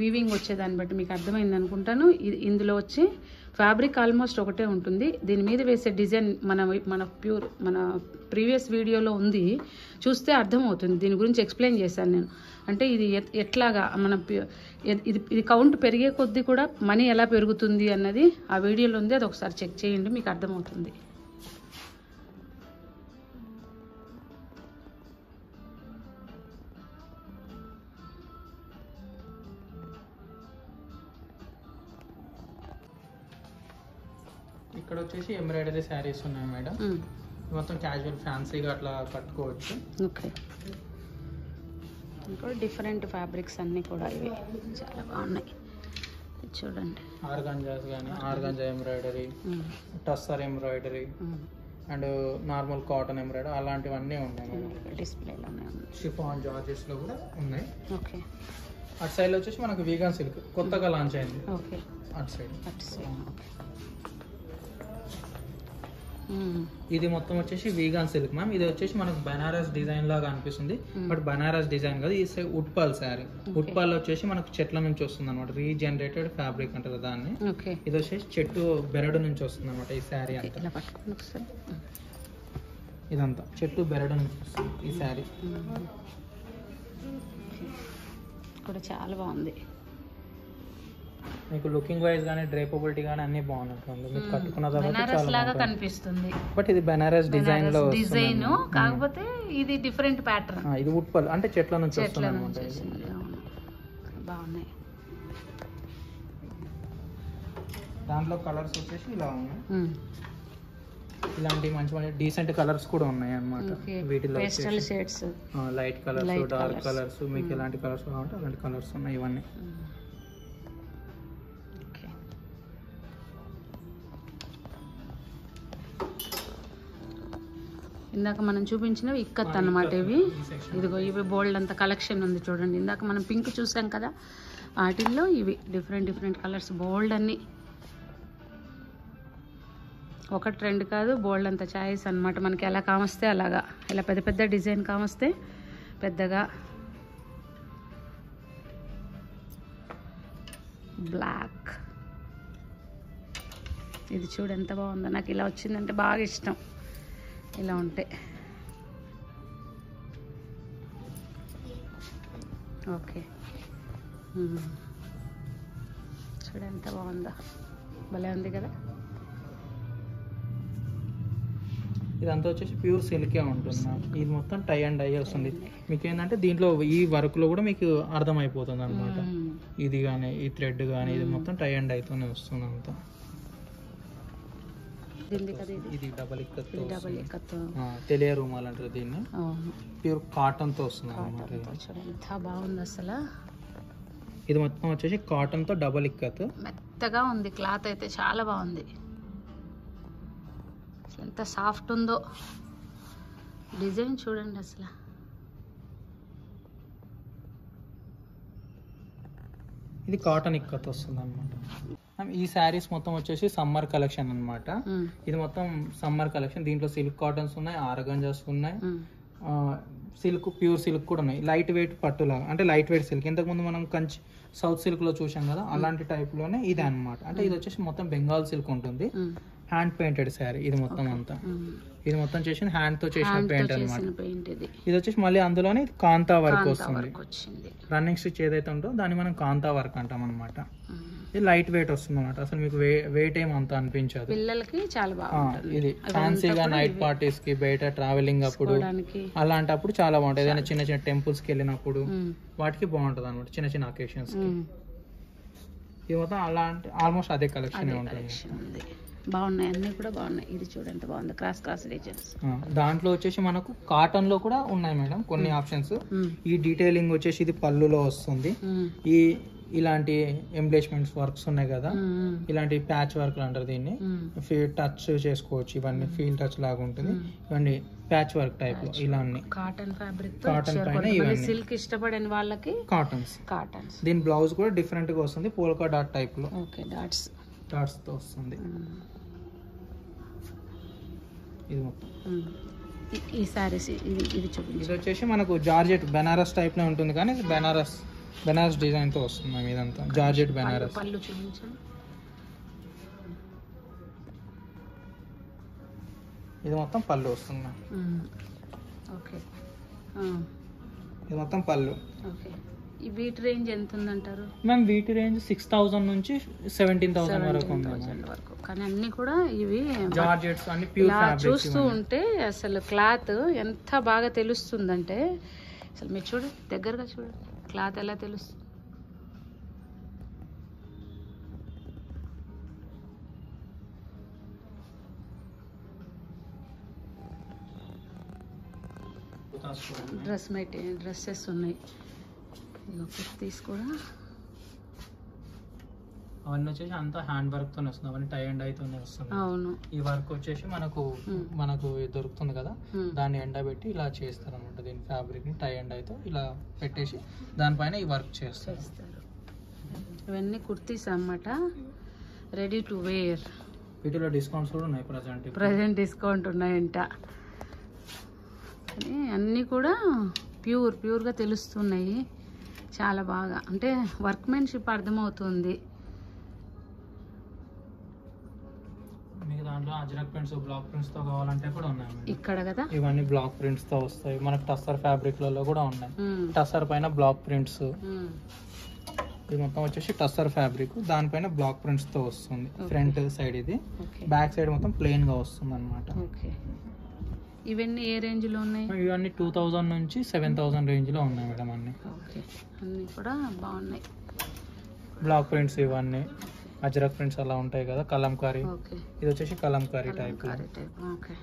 వీవింగ్ వచ్చేదాన్ని బట్టి మీకు అర్థమైంది అనుకుంటాను. ఇది ఇందులో వచ్చి ఫ్యాబ్రిక్ ఆల్మోస్ట్ ఒకటే ఉంటుంది. దీని మీద వేసే డిజైన్ మన మన ప్యూర్ మన ప్రీవియస్ వీడియోలో ఉంది. చూస్తే అర్థమవుతుంది. దీని గురించి ఎక్స్ప్లెయిన్ చేశాను నేను. అంటే ఇది ఎట్- ఎట్లాగా మన ప్యూ- ఇది ఇది కౌంట్ పెరిగే కొద్దీ కూడా మనీ ఎలా పెరుగుతుంది అన్నది ఆ వీడియోలో ఉంది. అది ఒకసారి చెక్ చేయండి మీకు అర్థమవుతుంది. వచ్చేసి ఎంబ్రాయిడరీ శారీస్ ఉన్నాయి మేడం. మొత్తం క్యాజువల్ ఫ్యాన్సీగా అట్లా కట్టుకోవచ్చు. ఓకే. ఇంకా డిఫరెంట్ ఫ్యాబ్రిక్స్ అన్నీ కూడా ఇవి. చాలా బాగున్నాయి. చూడండి. ఆర్గాంజాస్ కానీ organza embroidery. Tussar embroidery. And normal cotton embroidery అలాంటివన్నీ ఉన్నాయి మేడం. డిస్ప్లేలోనే షిఫాన్ జార్జెస్లో కూడా ఉన్నాయి. ఓకే. అటు సైడ్ వచ్చేసి మనకు వీగన్ సిల్క్ కొత్తగా లాంచ్ అయింది. ఓకే. అటు సైడ్ అటు సైడ్ ఓకే. ఇది మొత్తం వచ్చేసి వీగాన్ సిల్క్ మ్యామ్ ఇది వచ్చేసి మనకు బనారస్ డిజైన్ లాగా అనిపిస్తుంది. బట్ బనారస్ డిజైన్ కాదు ఇది ఉట్పాల్ శారీ ఉట్పాల్ వచ్చేసి మనకు చెట్ల నుంచి వస్తుంది అనమాట రీజనరేటెడ్ ఫ్యాబ్రిక్ అంటారు దాన్ని. ఇది వచ్చేసి చెట్టు బెరడు నుంచి వస్తుంది అనమాట ఈ శారీ అంతా. ఇదంతా. చెట్టు బెరడు నుంచి వస్తుంది ఈ శారీ. కూడా చాలా బాగుంది. మీకు లుకింగ్ వైజ్ కానీ డ్రేపబిలిటీ కానీ అన్ని బాగున్నట్టుంది మీకు కట్టుకున్న తర్వాత లాగా బాగుంటుంది. కనిపిస్తుంది. బట్ ఇది బెనారస్ డిజైన్లో డిజైన్. కాకపోతే ఇది డిఫరెంట్ ప్యాటర్న్ ఇది వుడ్ పళ్ళు అంటే చెట్ల నుంచి వస్తుంది బాగున్నాయి. దాంట్లో కలర్స్ వచ్చేసి ఇలా ఉన్నాయి. ఇలాంటి మంచి మంచి డీసెంట్ కలర్స్ కూడా ఉన్నాయి అన్నమాట. వీటిలో లైట్ కలర్స్ డార్క్. కలర్స్ మీకు ఎలాంటి కలర్స్ కావాలంటే అలాంటి కలర్స్ ఉన్నాయి ఇవన్నీ. ఇందాక మనం చూపించినవి ఇక్కత్ అన్నమాట ఇవి. ఇదిగో ఇవి బోల్డ్ అంత కలెక్షన్ ఉంది చూడండి. ఇందాక మనం పింక్ చూసాం కదా వాటిల్లో ఇవి డిఫరెంట్ డిఫరెంట్ కలర్స్ బోల్డ్ అన్ని. ఒక ట్రెండ్ కాదు బోల్డ్ అంత చాయిస్ అన్నమాట. మనకి ఎలా కామస్తే అలాగా. ఇలా పెద్ద పెద్ద డిజైన్ కామస్తే పెద్దగా. బ్లాక్ ఇది చూడు ఎంత బాగుందో. నాకు ఇలా వచ్చిందంటే బాగా ఇష్టం. ఇలా ఉంటే ఓకే. చూడు ఎంత బాగుందో. భలే ఉంది కదా? ఇదంతా వచ్చేసి ప్యూర్ సిల్కే ఉంటుంది. ఇది మొత్తం టై అండ్ డై వస్తుంది మీకు ఏంటంటే దీంట్లో ఈ వర్క్లో కూడా మీకు అర్థమైపోతుంది అనమాట. ఇది కానీ ఈ థ్రెడ్ కానీ ఇది మొత్తం టై అండ్ డైతోనే వస్తుంది అంతా. దీనిది కదా ఇది? ఇది డబల్ ఇక్కత్ ఇది డబల్ ఎక్కతో. తెలియ రూమాల్ అంటారు దీన్ని. ప్యూర్ కాటన్తో వస్తుంది ఎంత బాగుంది అసలు. ఇది మొత్తం వచ్చేసి కాటన్తో డబల్ ఇక్కత్ మెత్తగా ఉంది క్లాత్ అయితే చాలా బాగుంది. ఎంత సాఫ్ట్ ఉందో. డిజైన్ చూడండి అసలు. ఇది కాటన్ ఇక్కత్ వస్తుంది అనమాట ఈ శారీస్ మొత్తం వచ్చేసి సమ్మర్ కలెక్షన్ అన్నమాట. మ్మ్. ఇది మొత్తం సమ్మర్ కలెక్షన్. దీంట్లో సిల్క్ కాటన్స్ ఉన్నాయి ఆరగంజాస్ ఉన్నాయి. సిల్క్ ప్యూర్ సిల్క్ కూడా ఉన్నాయి. లైట్ వెయిట్ పట్టులాగా అంటే లైట్ వెయిట్ సిల్క్. ఇంతకుముందు మనం కంచి సౌత్ సిల్క్లో చూసాం కదా అలాంటి టైప్లోనే ఇది అన్నమాట. అంటే ఇది వచ్చేసి మొత్తం బెంగాల్ సిల్క్ ఉంటుంది. హ్యాండ్ పెయింటెడ్ శారీ ఇది మొత్తం అంతా. ఇది మొత్తం చేసిన హ్యాండ్తో చేసిన పెయింట్ పెయింట్ ఇది. వచ్చేసి మళ్ళీ అందులోనే ఇది కాంతా వర్క్ వస్తుంది. రన్నింగ్ స్టిచ్ ఏదైతే ఉంటుందో దాన్ని మనం కాంతా వర్క్ అంటాం అనమాట. ఇది లైట్ వెయిట్ వస్తుంది అనమాట అసలు మీకు వెయిట్ ఏం అంత అనిపించదు. పిల్లలకి చాలా బాగుంటుంది. ఇది ఫ్యాన్సీగా నైట్ పార్టీస్కి బయట ట్రావెలింగ్ అప్పుడు అలాంటప్పుడు చాలా బాగుంటుంది ఏదైనా చిన్న చిన్న టెంపుల్స్కి వెళ్ళినప్పుడు. వాటికి బాగుంటుంది అనమాట చిన్న చిన్న అకేషన్స్కి. ఇది మొత్తం అలాంటి ఆల్మోస్ట్ అదే కలెక్షన్ ఉంటుంది. ఉంది. బాగున్నాయి అన్ని కూడా బాగున్నాయి. ఇది చూడు ఎంత బాగుంది క్రాస్ క్రాస్ డిజైన్స్ దాంట్లో వచ్చేసి మనకు కాటన్లో కూడా ఉన్నాయి మేడం కొన్ని ఆప్షన్స్ ఈ డీటెయిలింగ్ వచ్చేసి ఇది పళ్ళులో వస్తుంది. ఈ ఇలాంటి ఎంబ్లేస్మెంట్స్ వర్క్స్ ఉన్నాయి కదా ఇలాంటి ప్యాచ్ వర్క్ అంటారు దీన్ని. ఫీ- టచ్ చేసుకోవచ్చు ఇవన్నీ ఫీల్ టచ్ లాగా ఉంటుంది. ఇవన్నీ ప్యాచ్ వర్క్ టైప్లో ఇలా అన్ని. కాటన్ ఫ్యాబ్రిక్ Cotton పైన ఇవన్నీ. సిల్క్ ఇష్టపడని వాళ్ళకి కాటన్స్ కాటన్స్ దీని బ్లౌజ్ కూడా డిఫరెంట్గా వస్తుంది పోల్కా డాట్ టైప్లో. ఓకే డాట్స్ డాట్స్తో వస్తుంది. ఇది మొత్తం. ఈ సారీస్ ఇది ఇది చూపించు. ఇది వచ్చేసి మనకు జార్జెట్ బెనారస్ టైప్లో ఉంటుంది కానీ ఇది బెనారస్ బెనారస్ డిజైన్తో వస్తుంది మ్యామ్ ఇదంతా. జార్జెట్ బెనారస్. పళ్ళు చూపించండి ఇది మొత్తం పళ్ళు వస్తుంది మ్యామ్. ఓకే. ఇది మొత్తం పళ్ళు. ఓకే. వీటి రేంజ్ ఎంత ఉందంటారు మ్యామ్ వీటి రేంజ్ సిక్స్ థౌసండ్ నుంచి సెవెంటీన్ థౌసండ్ వరకు ఉంది థౌసండ్ వరకు. కానీ అన్ని కూడా ఇవి జార్జెట్స్ అన్ని ప్యూర్ చూస్తూ ఉంటే అసలు క్లాత్ ఎంత బాగా తెలుస్తుందంటే అసలు మీరు చూడండి దగ్గరగా చూడండి క్లాత్ ఎలా తెలుస్తుంది డ్రెస్ మెటీ డ్రెస్సెస్ ఉన్నాయి. కుర్తీస్ కూడా అవన్నీ వచ్చేసి అంతా హ్యాండ్ వర్క్ తోనే వస్తుంది. అవన్నీ టై అండ్ అయితేనే వస్తుంది. అవును. ఈ వర్క్ వచ్చేసి మనకు. మనకు దొరుకుతుంది కదా. దాన్ని ఎండబెట్టి ఇలా చేస్తారు అనమాట దీని ఫ్యాబ్రిక్ని టై అండ్ అయితే ఇలా పెట్టేసి దానిపైన ఈ వర్క్ చేస్తారు. ఇవన్నీ కుర్తీస్ అన్నమాట. రెడీ టు వేర్ వీటిలో డిస్కౌంట్స్ కూడా ఉన్నాయి ప్రజెంట్ ప్రజెంట్ డిస్కౌంట్ ఉన్నాయంట. అన్నీ కూడా ప్యూర్ ప్యూర్గా తెలుస్తున్నాయి. చాలా బాగా. అంటే వర్క్మెన్షిప్ అర్థమవుతుంది. మీకు దాంట్లో అజ్రక్ ప్రింట్స్ బ్లాక్ ప్రింట్స్తో కావాలంటే కూడా ఉన్నాయి మేడం. ఇక్కడ కదా? ఇవన్నీ బ్లాక్ ప్రింట్స్తో వస్తాయి. మనకు టస్సర్ ఫ్యాబ్రిక్లలో కూడా ఉన్నాయి. టస్సర్ పైన బ్లాక్ ప్రింట్స్. ఇది మొత్తం వచ్చేసి టస్సర్ ఫ్యాబ్రిక్ దానిపైన బ్లాక్ ప్రింట్స్తో వస్తుంది. ఫ్రంట్ సైడ్ ఇది. బ్యాక్ సైడ్ మొత్తం ప్లెయిన్గా వస్తుంది అనమాట ఇవన్నీ ఏ రేంజ్లో ఉన్నాయి? ఇవన్నీ టూ థౌజండ్ నుంచి సెవెన్ థౌసండ్ రేంజ్లో ఉన్నాయి మేడం అన్ని. ఓకే. అన్నీ కూడా బాగున్నాయి. బ్లాక్ ప్రింట్స్ ఇవన్నీ అజరక్ ప్రింట్స్ అలా ఉంటాయి కదా కలంకారీ. ఓకే. ఇది వచ్చేసి kalamkari type kalamkari type. Okay.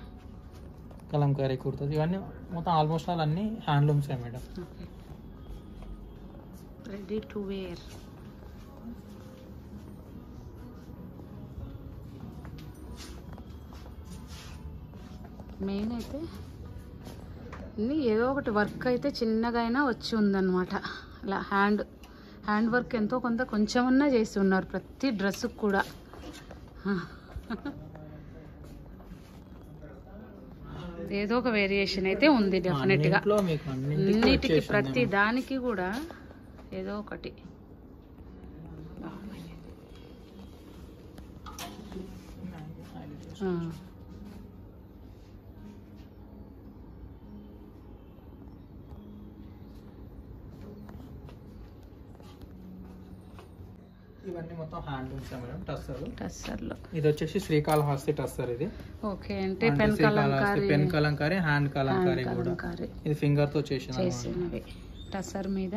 Kalamkari kurtas ఇవన్నీ మొత్తం ఆల్మోస్ట్ ఆల్ అన్ని హ్యాండ్లూమ్సే madam. Ready to wear. Main అయితే అన్నీ ఏదో ఒకటి వర్క్ అయితే చిన్నగా అయినా వచ్చి ఉందన్నమాట అలా హ్యాండ్ హ్యాండ్ వర్క్ ఎంతో కొంత కొంచెమన్నా చేసి ఉన్నారు ప్రతి డ్రెస్సుకు కూడా ఏదో ఒక వేరియేషన్ అయితే ఉంది డెఫినెట్గా అన్నింటికి ప్రతి. దానికి కూడా ఏదో ఒకటి ఆ. ఇవన్నీ మొత్తం హ్యాండ్లూమ్స్ మేడం టస్సర్ టస్సర్లో ఇది వచ్చేసి శ్రీకాళహస్తి టస్సర్ ఇది. ఓకే అంటే pen kalamkari pen kalamkari hand kalamkari hand కూడా. ఇది ఫింగర్తో చేసిన చేసినవి. టస్సర్ మీద?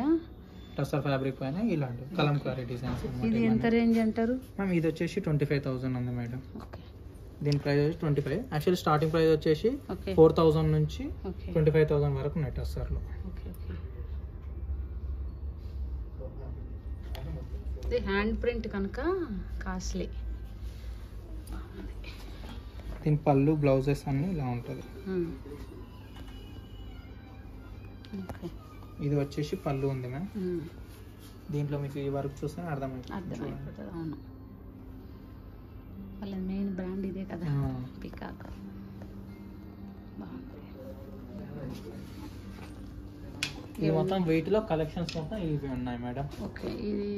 టస్సర్ ఫ్యాబ్రిక్ పైన ఇలాంటి కలంకారీ డిజైన్స్ ఇది ఎంత రేంజ్ అంటారు? మ్యామ్ ఇది వచ్చేసి ట్వంటీ ఫైవ్ థౌసండ్ ఉంది మేడం. ఓకే దీని ప్రైస్ వచ్చి twenty five actually starting price వచ్చేసి ఫోర్ థౌసండ్ నుంచి ట్వంటీ ఫైవ్ థౌసండ్ వరకు ఉన్నాయి టస్సర్లో ఓకే ఓకే ఇది హ్యాండ్ ప్రింట్ కనుక కాస్ట్లీ. దీని పళ్ళు బ్లౌజెస్ అన్ని ఇలా ఉంటుంది. ఇది వచ్చేసి పళ్ళు ఉంది మ్యామ్. దీంట్లో మీకు ఈ వర్క్ చూస్తే అర్థమవుతుంది అర్థమైపోతుంది అవును. వాళ్ళ మెయిన్ బ్రాండ్ ఇదే కదా. పికాక్. ఇది మొత్తం వెయిట్లో కలెక్షన్స్ మొత్తం ఇవి ఉన్నాయి మేడం. ఓకే ఇది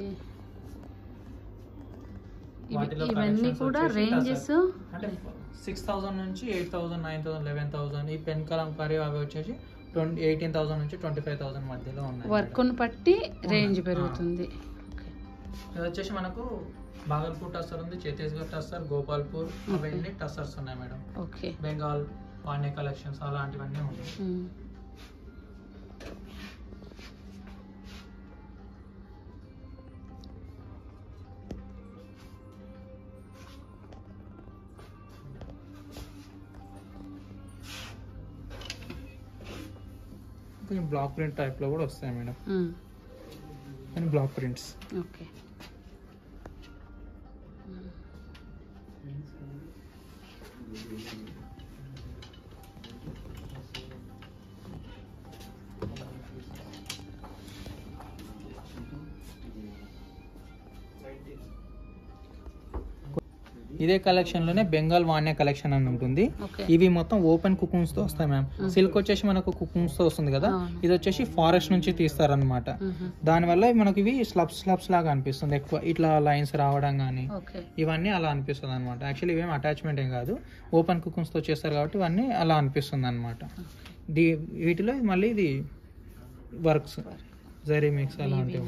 ఇవన్నీ కూడా రేంజెస్ అంటే సిక్స్ థౌసండ్ నుంచి eight thousand nine thousand eleven thousand ఈ పెన్ కలంకారీ అవి వచ్చేసి ట్వంటీ ఎయిటీన్ థౌసండ్ నుంచి ట్వంటీ ఫైవ్ థౌసండ్ మధ్యలో ఉన్నాయి వర్క్ను బట్టి రేంజ్ పెరుగుతుంది. ఇది వచ్చేసి మనకు బాగల్పూర్ టస్సర్ ఉంది ఛత్తీస్గఢ్ టస్సర్ గోపాల్పూర్ అవన్నీ టస్సర్స్ ఉన్నాయి మేడం. ఓకే. బెంగాల్ పాండే కలెక్షన్స్ అలాంటివన్నీ ఉన్నాయి. కొంచెం బ్లాక్ ప్రింట్ టైప్లో కూడా వస్తాయి మేడం. కానీ బ్లాక్ ప్రింట్స్ ఓకే. ఇదే కలెక్షన్లోనే బెంగాల్ వాణ్య కలెక్షన్ అని ఉంటుంది. ఇవి మొత్తం ఓపెన్ కుకుంస్తో వస్తాయి మ్యామ్ సిల్క్ వచ్చేసి మనకు కుకుంస్తో వస్తుంది కదా. ఇది వచ్చేసి ఫారెస్ట్ నుంచి తీస్తారనమాట మ్మ్. దానివల్ల మనకి ఇవి స్లబ్స్ స్లబ్స్ లాగా అనిపిస్తుంది. ఎక్కువ ఇట్లా లైన్స్ రావడం కానీ ఇవన్నీ అలా అనిపిస్తుంది అనమాట యాక్చువల్లీ ఇవేం అటాచ్మెంట్ ఏం కాదు. ఓపెన్ కుకింగ్స్తో చేస్తారు కాబట్టి ఇవన్నీ అలా అనిపిస్తుంది అనమాట దీ వీటిలో మళ్ళీ ఇది వర్క్స్ జరీ మిక్స్ అలాంటివి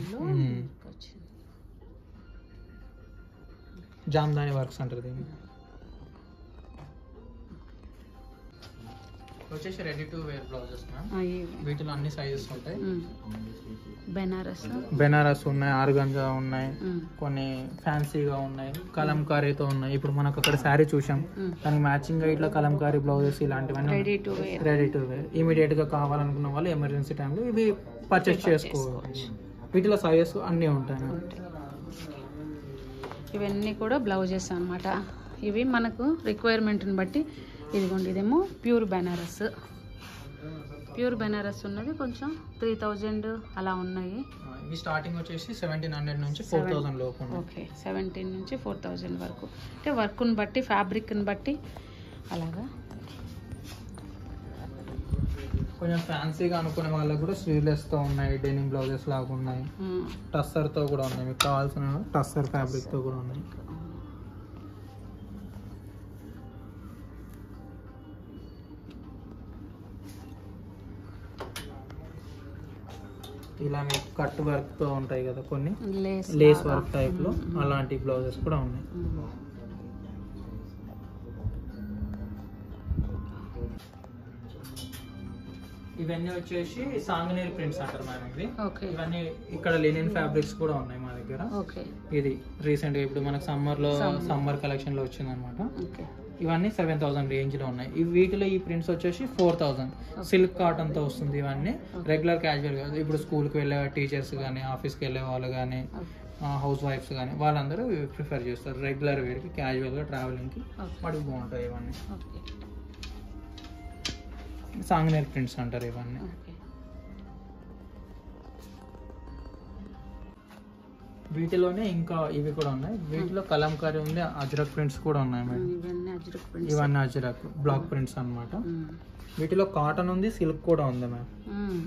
జామ్దాని వర్క్స్ అంటారు దీన్ని. వచ్చేసి రెడీ టు వేర్ బ్లౌజెస్. వీటిలో అన్ని సైజెస్ ఉంటాయి. బెనారస్. బెనారస్ ఉన్నాయి ఆర్గంజా ఉన్నాయి. కొన్ని ఫ్యాన్సీగా ఉన్నాయి కలంకారీతో ఉన్నాయి. ఇప్పుడు మనకు అక్కడ శారీ చూసాం. దానికి మ్యాచింగ్గా ఇట్లా కలంకారీ బ్లౌజెస్ ఇలాంటివన్నీ ready to wear ready to wear ఇమీడియట్గా కావాలనుకున్న వాళ్ళు ఎమర్జెన్సీ టైంలో ఇవి పర్చేస్ చేసుకోవచ్చు. వీటిలో సైజెస్ అన్నీ ఉంటాయి. ఇవన్నీ కూడా బ్లౌజెస్ అన్నమాట. ఇవి మనకు రిక్వైర్మెంట్ని బట్టి ఇదిగోండి ఇదేమో ప్యూర్ బెనారస్. ప్యూర్ బెనారస్ ఉన్నది కొంచెం త్రీ థౌజండ్ అలా ఉన్నాయి. ఇవి స్టార్టింగ్ వచ్చేసి సెవెంటీన్ హండ్రెడ్ నుంచి ఫోర్ థౌసండ్ లోపు ఓకే సెవెంటీన్ నుంచి ఫోర్ థౌజండ్ వరకు. అంటే వర్క్ని బట్టి ఫ్యాబ్రిక్ని బట్టి అలాగా. కొంచెం ఫ్యాన్సీగా అనుకునే వాళ్ళకి కూడా స్లీవ్లెస్తో ఉన్నాయి డెనిమ్ బ్లౌజెస్ లాగా ఉన్నాయి మ్మ్. టస్సర్తో కూడా ఉన్నాయి మీకు కావాల్సిన టస్సర్ ఫ్యాబ్రిక్తో కూడా ఉన్నాయి ఇలా మీకు కట్ వర్క్తో ఉంటాయి కదా కొన్ని లేస్. వర్క్ టైప్లో మ్మ్. అలాంటి బ్లౌజెస్ కూడా ఉన్నాయి ఇవన్నీ వచ్చేసి సాంగనీర్ ప్రింట్స్ అంటారు మేడం ఓకే. ఇవన్నీ ఇక్కడ లెనిన్ ఫ్యాబ్రిక్స్ కూడా ఉన్నాయి మా దగ్గర. ఇది రీసెంట్గా ఇప్పుడు మనకు సమ్మర్లో. సమ్మర్ కలెక్షన్లో వచ్చింది అనమాట ఇవన్నీ సెవెన్ థౌసండ్ రేంజ్లో ఉన్నాయి. ఈ వీటిలో ఈ ప్రింట్స్ వచ్చేసి ఫోర్ థౌసండ్ సిల్క్ కాటన్తో వస్తుంది ఇవన్నీ. రెగ్యులర్ క్యాజువల్గా ఇప్పుడు స్కూల్కి వెళ్ళే టీచర్స్ కానీ ఆఫీస్కి వెళ్ళే వాళ్ళు కానీ హౌస్ వైఫ్స్ కానీ వాళ్ళందరూ ప్రిఫర్ చేస్తారు. రెగ్యులర్ వేర్కి క్యాజువల్గా ట్రావెలింగ్కి. ఓకే. వాటికి బాగుంటాయి ఇవన్నీ. సాంగనేర్ ప్రింట్స్ అంటారు ఇవన్నీ. వీటిలోనే ఇంకా ఇవి కూడా ఉన్నాయి. వీటిలో కలంకారీ ఉంది అజ్రక్ ప్రింట్స్ కూడా ఉన్నాయి మేడం. ఇవన్నీ అజ్రక్ బ్లాక్ ప్రింట్స్ అన్నమాట. మ్మ్. వీటిలో కాటన్ ఉంది సిల్క్ కూడా ఉంది మ్యామ్.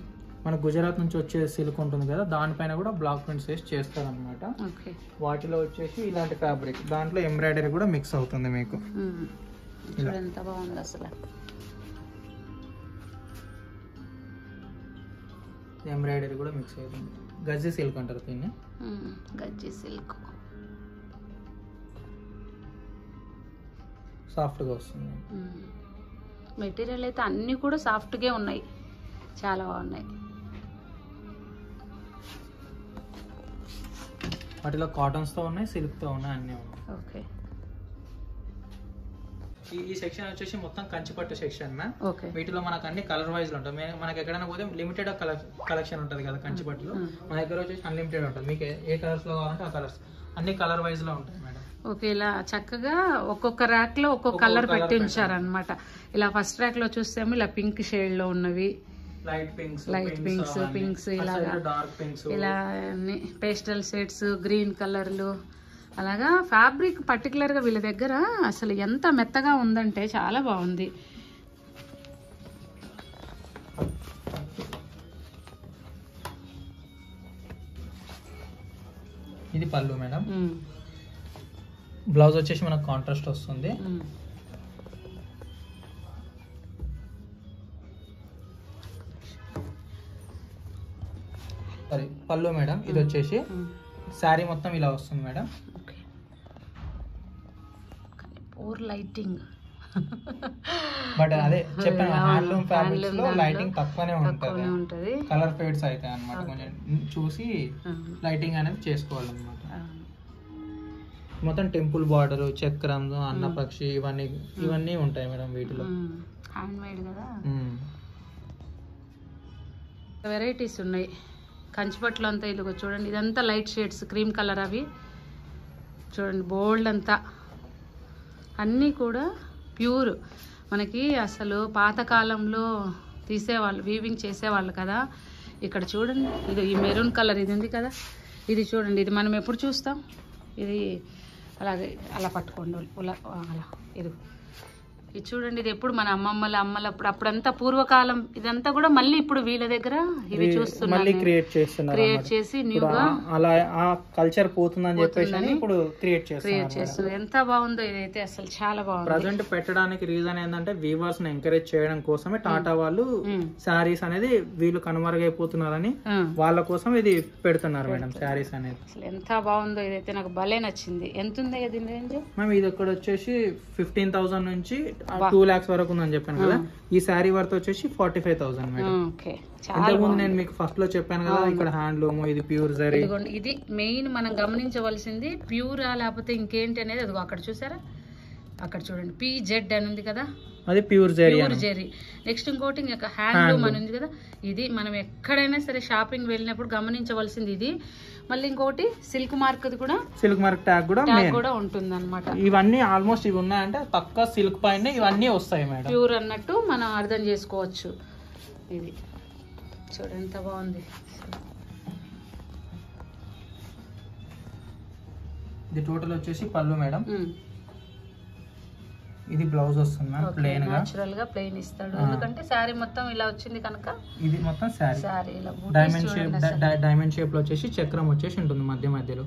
మన గుజరాత్ నుంచి వచ్చే సిల్క్ ఉంటుంది కదా దానిపైన కూడా బ్లాక్ ప్రింట్స్ వేసి చేస్తారనమాట వాటిలో వచ్చేసి ఇలాంటి ఫ్యాబ్రిక్ దాంట్లో ఎంబ్రాయిడరీ కూడా మిక్స్ అవుతుంది మీకు. ఎంత బాగుంది అసలు. ఎంబ్రాయిడరీ కూడా మిక్స్ అవుతుంది. గజ్జి సిల్క్ అంటారు దీన్ని. గజ్జి సిల్క్ సాఫ్ట్గా వస్తుంది. మెటీరియల్ అయితే అన్నీ కూడా సాఫ్ట్గా ఉన్నాయి. చాలా బాగున్నాయి. వాటిలో కాటన్స్తో ఉన్నాయి సిల్క్తో ఉన్నాయి అన్నీ ఉన్నాయి. ఓకే ఈ సెక్షన్ వచ్చేసి మొత్తం కంచిపట్టు సెక్షన్ మ్యామ్ వీటిలో మనకు అన్ని కలర్ వైజ్ ఉంటాయి. మనకి ఎక్కడైనా పోతే లిమిటెడ్ కలెక్షన్ ఉంటుంది కదా కంచిపట్టులో. మన దగ్గర వచ్చేసి అన్లిమిటెడ్ ఉంటుంది. మీకు ఏ- కలర్స్లో కావాలంటే ఆ కలర్స్ అన్ని కలర్ వైజ్లో ఉంటాయి మేడం. ఓకే ఇలా చక్కగా ఒక్కొక్క ర్యాక్లో ఒక్కొక్క కలర్ పెట్టి ఉంచారనమాట ఇలా ఫస్ట్ ర్యాక్లో చూస్తేమో ఇలా పింక్ షేడ్లో ఉన్నవి. లైట్ పింక్స్ ఇలాగా. డార్క్ పింక్స్ ఇలా పేస్టల్ షేడ్స్ గ్రీన్ కలర్లు అలాగా ఫ్యాబ్రిక్ పర్టికులర్గా వీళ్ళ దగ్గర అసలు ఎంత మెత్తగా ఉందంటే చాలా బాగుంది. ఇది పళ్ళు మేడం. బ్లౌజ్ వచ్చేసి మనకు కాంట్రాస్ట్ వస్తుంది. సారీ పళ్ళు మేడం. ఇది వచ్చేసి శారీ మొత్తం ఇలా వస్తుంది మేడం. పూర్ లైటింగ్ బట్ అదే చెప్పాను హ్యాండ్లూమ్ ఫ్యాబ్రిక్స్లో లైటింగ్ తక్కువనే ఉంటుంది. కలర్ ఫేడ్స్ అవుతాయి అన్నమాట కొంచెం. చూసి లైటింగ్ అనేది చేసుకోవాలన్నమాట. మొత్తం టెంపుల్ బార్డర్ చక్రం అన్నపక్షి ఇవన్నీ ఇవన్నీ ఉంటాయి మేడం వీటిలో. ఉమ్, హ్యాండ్ మేడ్ కదా? మ్మ్. వెరైటీస్ ఉన్నాయి. కంచిపట్లు అంతా ఇదిగో చూడండి ఇదంతా లైట్ షేడ్స్ క్రీమ్ కలర్ అవి. చూడండి బోల్డ్ అంతా. అన్నీ కూడా ప్యూర్. మనకి అసలు పాతకాలంలో తీసేవాళ్ళు వీవింగ్ చేసేవాళ్ళు కదా. ఇక్కడ చూడండి ఇది ఈ మెరూన్ కలర్ ఇది ఉంది కదా. ఇది చూడండి ఇది మనం ఎప్పుడు చూస్తాం? ఇది అలాగే అలా పట్టుకోండి అలా అలా ఇది ఇది చూడండి ఇది ఎప్పుడు మన అమ్మమ్మల అమ్మల అప్పుడు అప్పుడంతా పూర్వకాలం ఇదంతా కూడా మళ్ళీ ఇప్పుడు వీళ్ళ దగ్గర ఇవి మళ్ళీ చూస్తున్నాను. క్రియేట్ చేస్తున్నారు క్రియేట్. చేసి న్యూగా అలా ఆ కల్చర్ పోతుందని చెప్పేసి ఇప్పుడు క్రియేట్ క్రియేట్ చేస్తున్నారు చేస్తున్నారు. ఎంత బాగుందో ఇదైతే అసలు చాలా బాగుంది. ప్రజెంట్ పెట్టడానికి రీజన్ ఏంటంటే వీవర్స్ని ఎంకరేజ్ చేయడం కోసమే టాటా వాళ్ళు ఉమ్, శారీస్ అనేది వీళ్ళు కనుమరుగైపోతున్నారని ఆ. వాళ్ళ కోసం ఇది పెడుతున్నారు మేడం శారీస్ అనేది. అసలు ఎంత బాగుందో ఇదైతే నాకు భలే నచ్చింది. ఎంత ఉంది దీని రేంజ్? మ్యామ్ ఇది ఇక్కడ వచ్చేసి ఫిఫ్టీన్ థౌసండ్ నుంచి. టూ లాక్స్ వరకు ఉందని చెప్పాను కదా ఈ శారీ వర్త్ వచ్చేసి ఫార్టీ ఫైవ్ థౌసండ్ మేడం. బాగుంది. నేను మీకు ఫస్ట్లో చెప్పాను కదా ఇక్కడ హ్యాండ్లూమ్ ఇది ప్యూర్ జరీ ఇది మెయిన్ మనం గమనించవలసింది ప్యూరా లేకపోతే ఇంకేంటి అనేది అదిగో అక్కడ చూసారా? అక్కడ చూడండి పీజెడ్ అని ఉంది కదా అది pure zari pure zari. Next ఇంకోటి ఇంకా హ్యాండ్లూమ్ అని ఉంది కదా ఇది మనం ఎక్కడైనా సరే షాపింగ్ వెళ్ళినప్పుడు గమనించవలసింది ఇది. మళ్ళీ ఇంకోటి సిల్క్ మార్క్ కూడా సిల్క్ మార్క్ ట్యాగ్ కూడా కూడా ఉంటుంది అనమాట ఇవన్నీ ఆల్మోస్ట్ ఇవి ఉన్నాయంటే పక్క సిల్క్ పైన ఇవన్నీ వస్తాయి మేడం. ప్యూర్ అన్నట్టు మనం అర్థం చేసుకోవచ్చు ఇది. చూడు ఎంత బాగుంది. ఇది టోటల్ వచ్చేసి పళ్ళు మేడం. ఇది బ్లౌజ్ వస్తుంది మ్యామ్ ప్లెయిన్గా. న్యాచురల్గా ప్లెయిన్ ఇస్తాడు. ఎందుకంటే శారీ మొత్తం ఇలా వచ్చింది కనుక ఇది మొత్తం శారీ. శారీ ఇలా డైమండ్ షేప్. డైమండ్ షేప్లో వచ్చేసి చక్రం వచ్చేసి ఉంటుంది మధ్య మధ్యలో.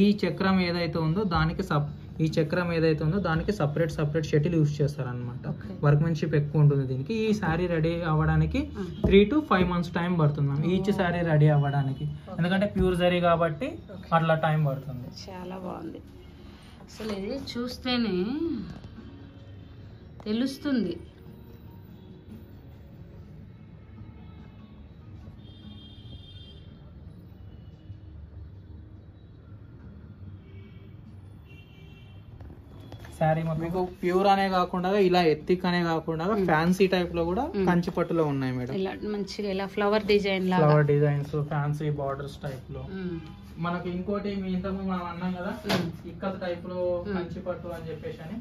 ఈ చక్రం ఏదైతే ఉందో దానికి సప్ ఈ చక్రం ఏదైతే ఉందో దానికి సపరేట్ సపరేట్ షటిల్ యూస్ చేస్తారనమాట వర్క్మెన్షిప్ ఎక్కువ ఉంటుంది దీనికి. ఈ శారీ రెడీ అవ్వడానికి three to five months time పడుతుంది మ్యామ్ ఈచ్ శారీ రెడీ అవ్వడానికి. ఎందుకంటే ప్యూర్ జరీ కాబట్టి అట్లా టైం పడుతుంది. చాలా బాగుంది. అసలు ఇది చూస్తేనే తెలుస్తుంది. శారీ మీకు ప్యూర్ అనే కాకుండా ఇలా ఎత్తిక్ అనే కాకుండా ఫ్యాన్సీ టైప్లో కూడా కంచి పట్టులో ఉన్నాయి మేడం. ఇలా మంచిగా ఇలా ఫ్లవర్ డిజైన్ లాగా. ఫ్లవర్ డిజైన్స్ ఫ్యాన్సీ బార్డర్స్ టైప్లో. మనకి ఇంకోటి మీ ఇంతకు మనం అన్నాం కదా ఉమ్, ఇక్కత్ టైప్లో కంచి పట్టు అని చెప్పేసి అని.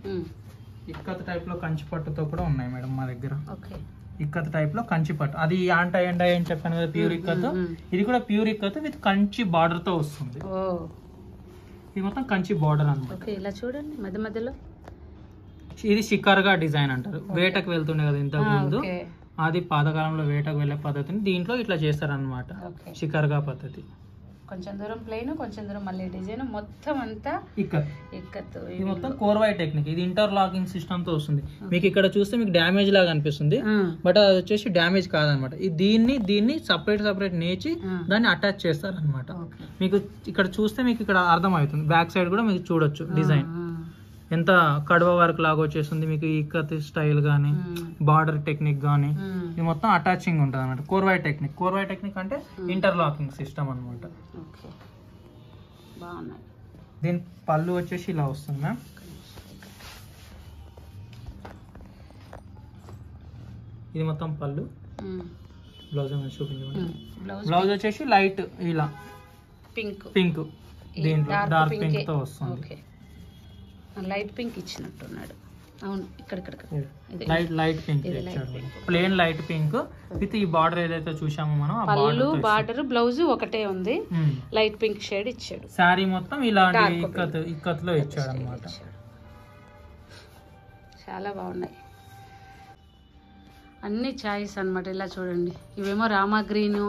ఇక్కత్ టైప్లో కంచి పట్టుతో కూడా ఉన్నాయి మేడం మా దగ్గర. ఇక్కత్ టైప్లో కంచి పట్టు. అది యాంటా ఎండా అని చెప్పాను కదా ప్యూర్ ఇక్కత్. ఇది కూడా ప్యూర్ ఇక్కత్ విత్ కంచి బార్డర్తో వస్తుంది. ఇది మొత్తం కంచి బార్డర్ అన్నమాట. ఓకే ఇలా చూడండి మధ్య మధ్యలో. ఇది షికార్గా డిజైన్ అంటారు. వేటకు వెళ్తుండే కదా ఇంతకు ఆ, ముందు. అది పాతకాలంలో వేటకు వెళ్ళే పద్ధతిని దీంట్లో ఇట్లా చేస్తారనమాట షికార్గా పద్ధతి. కొంచెం దూరం ప్లెయిన్ కొంచెం దూరం మళ్ళీ డిజైన్ మొత్తం అంతా ఇక్కత్. ఇక్కత్తు ఇది మొత్తం కోర్వై టెక్నిక్ ఇది ఇంటర్లాకింగ్ సిస్టమ్తో వస్తుంది. మీకు ఇక్కడ చూస్తే మీకు డ్యామేజ్ లాగా అనిపిస్తుంది. బట్ అది వచ్చేసి డ్యామేజ్ కాదనమాట. దీన్ని దీన్ని సపరేట్ సపరేట్ నేచి దాన్ని అటాచ్ చేస్తారనమాట. మీకు ఇక్కడ చూస్తే మీకు ఇక్కడ అర్థమవుతుంది. బ్యాక్ సైడ్ కూడా మీకు చూడొచ్చు డిజైన్ ఎంత కడవ వర్క్ లాగా వచ్చేస్తుంది మీకు ఇక్కత్ స్టైల్ కానీ బార్డర్ టెక్నిక్ కానీ ఇది మొత్తం అటాచింగ్ ఉంటుంది అనమాట కోర్వై టెక్నిక్ కోర్వై టెక్నిక్ అంటే ఇంటర్లాకింగ్ సిస్టమ్ అనమాట దీని పళ్ళు వచ్చేసి ఇలా వస్తుంది మ్యామ్ ఇది మొత్తం పళ్ళు. బ్లౌజ్ చూపించండి. బ్లౌజ్ వచ్చేసి లైట్ ఇలా. పింక్ పింక్ దీంట్లో డార్క్ పింకే. పింక్తో వస్తుంది. ఓకే. లైట్ పింక్ ఇచ్చినట్టున్నాడు. అవును ఇక్కడ light light pink. Plain light pink. With ఈ బార్డర్ ఏదైతే చూసామో మనం పళ్ళు బార్డర్ బ్లౌజ్ ఒకటే ఉంది. లైట్ పింక్ షేడ్ ఇచ్చాడు. శారీ మొత్తం ఇలాంటి. ఇక్కత్ ఇక్కత్లో ఇచ్చాడు అనమాట. చాలా బాగున్నాయి. అన్ని చాయిస్ అన్నమాట ఇలా చూడండి. ఇవేమో రామా గ్రీను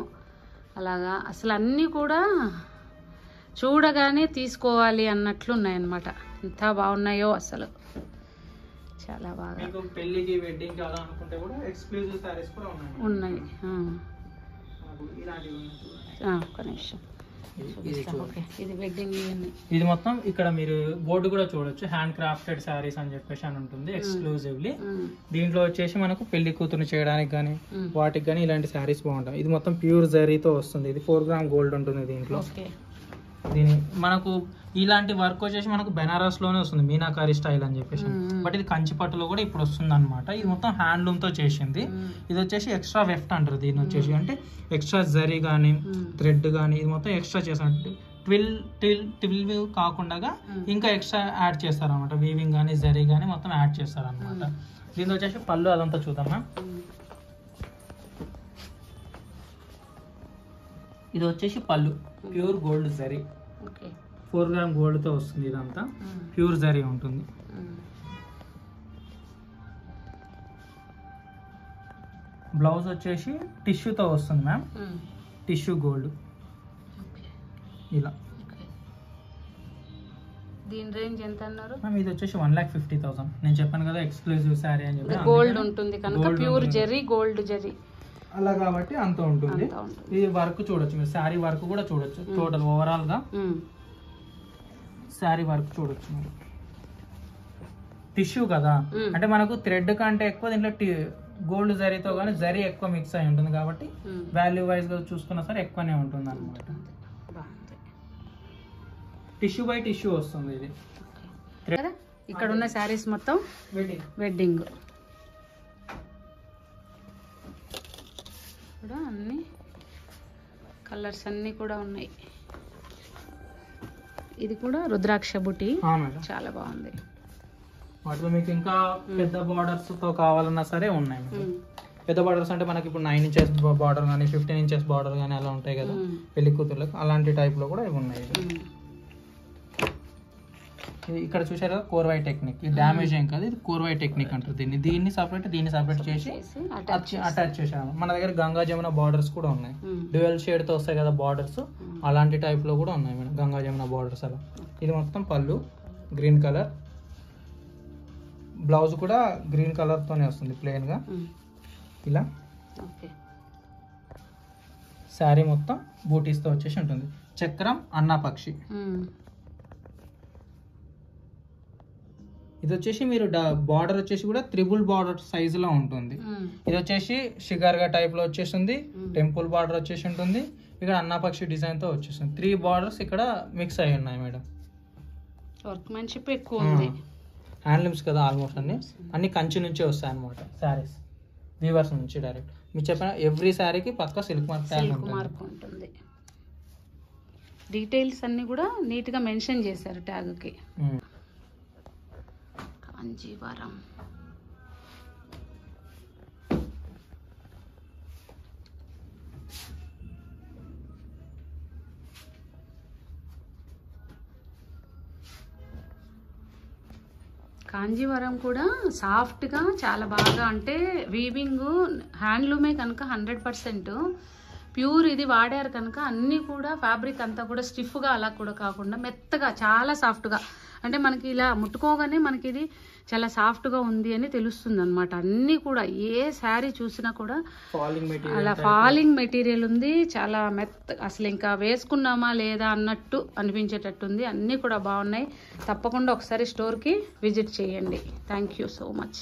అలాగా. అసలు అన్నీ కూడా చూడగానే తీసుకోవాలి అన్నట్లు ఉన్నాయన్నమాట. ఎంత బాగున్నాయో అసలు. చాలా బాగా. మీకు పెళ్ళికి వెడ్డింగ్కి అలా అనుకుంటే కూడా ఎక్స్క్లూజివ్ సారీస్ కూడా ఉన్నాయి. నిమిషం. ఇది- మొత్తం ఇక్కడ మీరు బోర్డు కూడా చూడొచ్చు. హ్యాండ్ క్రాఫ్టెడ్ శారీస్ అని చెప్పేసి అని ఉంటుంది ఎక్స్క్లూజివ్లీ దీంట్లో వచ్చేసి మనకు పెళ్ళి కూతురు చేయడానికి కానీ. వాటికి కానీ ఇలాంటి శారీస్ బాగుంటాయి. ఇది మొత్తం ప్యూర్ జరీతో వస్తుంది. ఇది ఫోర్ గ్రామ్ గోల్డ్ ఉంటుంది దీంట్లో. ఓకే. దీని మనకు ఇలాంటి వర్క్ వచ్చేసి మనకు బెనారస్లోనే వస్తుంది మీనాకారి స్టైల్ అని చెప్పేసి. బట్ ఇది కంచిపట్టులో కూడా ఇప్పుడు వస్తుంది అనమాట ఇది మొత్తం హ్యాండ్లూమ్తో చేసింది. ఇది వచ్చేసి ఎక్స్ట్రా వెఫ్ట్ అంటారు దీని వచ్చేసి. అంటే ఎక్స్ట్రా జరీ కానీ థ్రెడ్ కానీ ఇది మొత్తం ఎక్స్ట్రా చేస్తారు ట్విల్ టిల్ ట్విల్ కాకుండా. ఇంకా ఎక్స్ట్రా యాడ్ చేస్తారు అనమాట వీవింగ్ కానీ జరీ కానీ మొత్తం యాడ్ చేస్తారు అనమాట మ్మ్. దీని వచ్చేసి పళ్ళు అదంతా చూద్దామా. ఇది వచ్చేసి పళ్ళు. Pure gold zari okay. Four gram గోల్డ్తో వస్తుంది ఇదంతా. ప్యూర్ జరీ ఉంటుంది. బ్లౌజ్ వచ్చేసి టిష్యూతో వస్తుంది మ్యామ్. Tissue gold. ఇలా. దీని రేంజ్ ఎంత అన్నారు మ్యామ్ ఇది వచ్చేసి వన్ ఫిఫ్టీ థౌసండ్. నేను చెప్పాను కదా ఎక్స్క్లూజివ్ శారీ అని చెప్పి. గోల్డ్ ఉంటుంది కనుక ప్యూర్. జెరీ గోల్డ్ జెరీ. అలా కాబట్టి అంత ఉంటుంది. ఇది వర్క్ చూడొచ్చు మీరు. శారీ వర్క్ కూడా చూడొచ్చు టోటల్ ఓవరాల్గా శారీ వర్క్ చూడొచ్చు మీరు. టిష్యూ కదా. అంటే మనకు థ్రెడ్ కంటే ఎక్కువ దీంట్లో గోల్డ్ జరీతో కానీ జరీ ఎక్కువ మిక్స్ అయి ఉంటుంది కాబట్టి. వాల్యూ వైజ్గా చూసుకున్నా సరే ఎక్కువనే ఉంటుంది అనమాట టిష్యూ బై టిష్యూ వస్తుంది ఇది. ఇక్కడ ఉన్న శారీస్ మొత్తం వెడ్డింగ్ వెడ్డింగ్ కూడా అన్ని కలర్స్ అన్నీ కూడా ఉన్నాయి. ఇది కూడా రుద్రాక్ష బుటి. చాలా బాగుంది. వాటిలో మీకు ఇంకా పెద్ద బార్డర్స్తో కావాలన్నా సరే ఉన్నాయి పెద్ద బార్డర్స్ అంటే మనకి ఇప్పుడు నైన్ ఇంచెస్ బార్డర్ కానీ ఫిఫ్టీన్ ఇంచెస్ బార్డర్ కానీ అలా ఉంటాయి కదా పెళ్ళి కూతుర్లకు అలాంటి టైప్లో కూడా ఇవి ఉన్నాయి. ఇక్కడ చూసారు కదా కోర్వై టెక్నిక్ ఇది డ్యామేజ్ ఏం కాదు ఇది కోర్వై టెక్నిక్ అంటారు దీన్ని. దీన్ని సపరేట్ దీన్ని సపరేట్ చేసి అటాచ్ అటాచ్ చేసాము మన దగ్గర గంగా జమున బార్డర్స్ కూడా ఉన్నాయి. డ్యూయల్ షేడ్తో వస్తాయి కదా బార్డర్స్ ఉమ్. అలాంటి టైప్లో కూడా ఉన్నాయి మేడం గంగా జమున బార్డర్స్ అలా. ఇది మొత్తం పళ్ళు గ్రీన్ కలర్ బ్లౌజ్ కూడా గ్రీన్ కలర్తోనే వస్తుంది ప్లెయిన్గా మ్మ్. ఇలా. ఓకే శారీ మొత్తం బూటీస్తో వచ్చేసి ఉంటుంది. చక్రం అన్నా పక్షి మ్మ్. ఇది వచ్చేసి మీరు బార్డర్ వచ్చేసి కూడా త్రిబుల్ బార్డర్ సైజులో ఉంటుంది. మ్మ్. ఇది వచ్చేసి షిగార్గా టైప్లో వచ్చేసింది మ్మ్. టెంపుల్ బార్డర్ వచ్చేసి ఉంటుంది. ఇక్కడ అన్నాపక్షి డిజైన్తో వచ్చేస్తుంది. త్రీ బార్డర్స్ ఇక్కడ మిక్స్ అయి ఉన్నాయి మేడం. వర్క్మెన్షిప్ ఎక్కువ ఉంది. హ్యాండ్లూమ్స్ కదా ఆల్మోస్ట్ అన్ని. అన్ని కంచి నుంచే వస్తాయి అనమాట శారీస్. వీవర్స్ నుంచి డైరెక్ట్. మీరు చెప్పిన ఎవ్రీ శారీకి పక్క సిల్క్ మార్క్ ఉంటుంది. మార్క్ ఉంటుంది. డీటెయిల్స్ అన్ని కూడా నీట్గా మెన్షన్ చేశారు ట్యాగ్కి. అంజీవరం. కాంజీవరం కాంజీవరం కూడా సాఫ్ట్గా చాలా బాగా అంటే వీవింగ్ హ్యాండ్లూమే కనుక హండ్రెడ్ పర్సెంట్. ప్యూర్ ఇది వాడారు కనుక అన్నీ కూడా ఫ్యాబ్రిక్ అంతా కూడా స్టిఫ్గా అలా కూడా కాకుండా మెత్తగా చాలా సాఫ్ట్గా. అంటే మనకి ఇలా ముట్టుకోగానే మనకి ఇది చాలా సాఫ్ట్గా ఉంది అని తెలుస్తుంది అనమాట అన్నీ కూడా ఏ శారీ చూసినా కూడా అలా ఫాలింగ్ మెటీరియల్ ఉంది. చాలా మెత్త అసలు ఇంకా వేసుకున్నామా లేదా అన్నట్టు అనిపించేటట్టుంది. అన్నీ కూడా బాగున్నాయి. తప్పకుండా ఒకసారి స్టోర్కి విజిట్ చేయండి. Thank you so much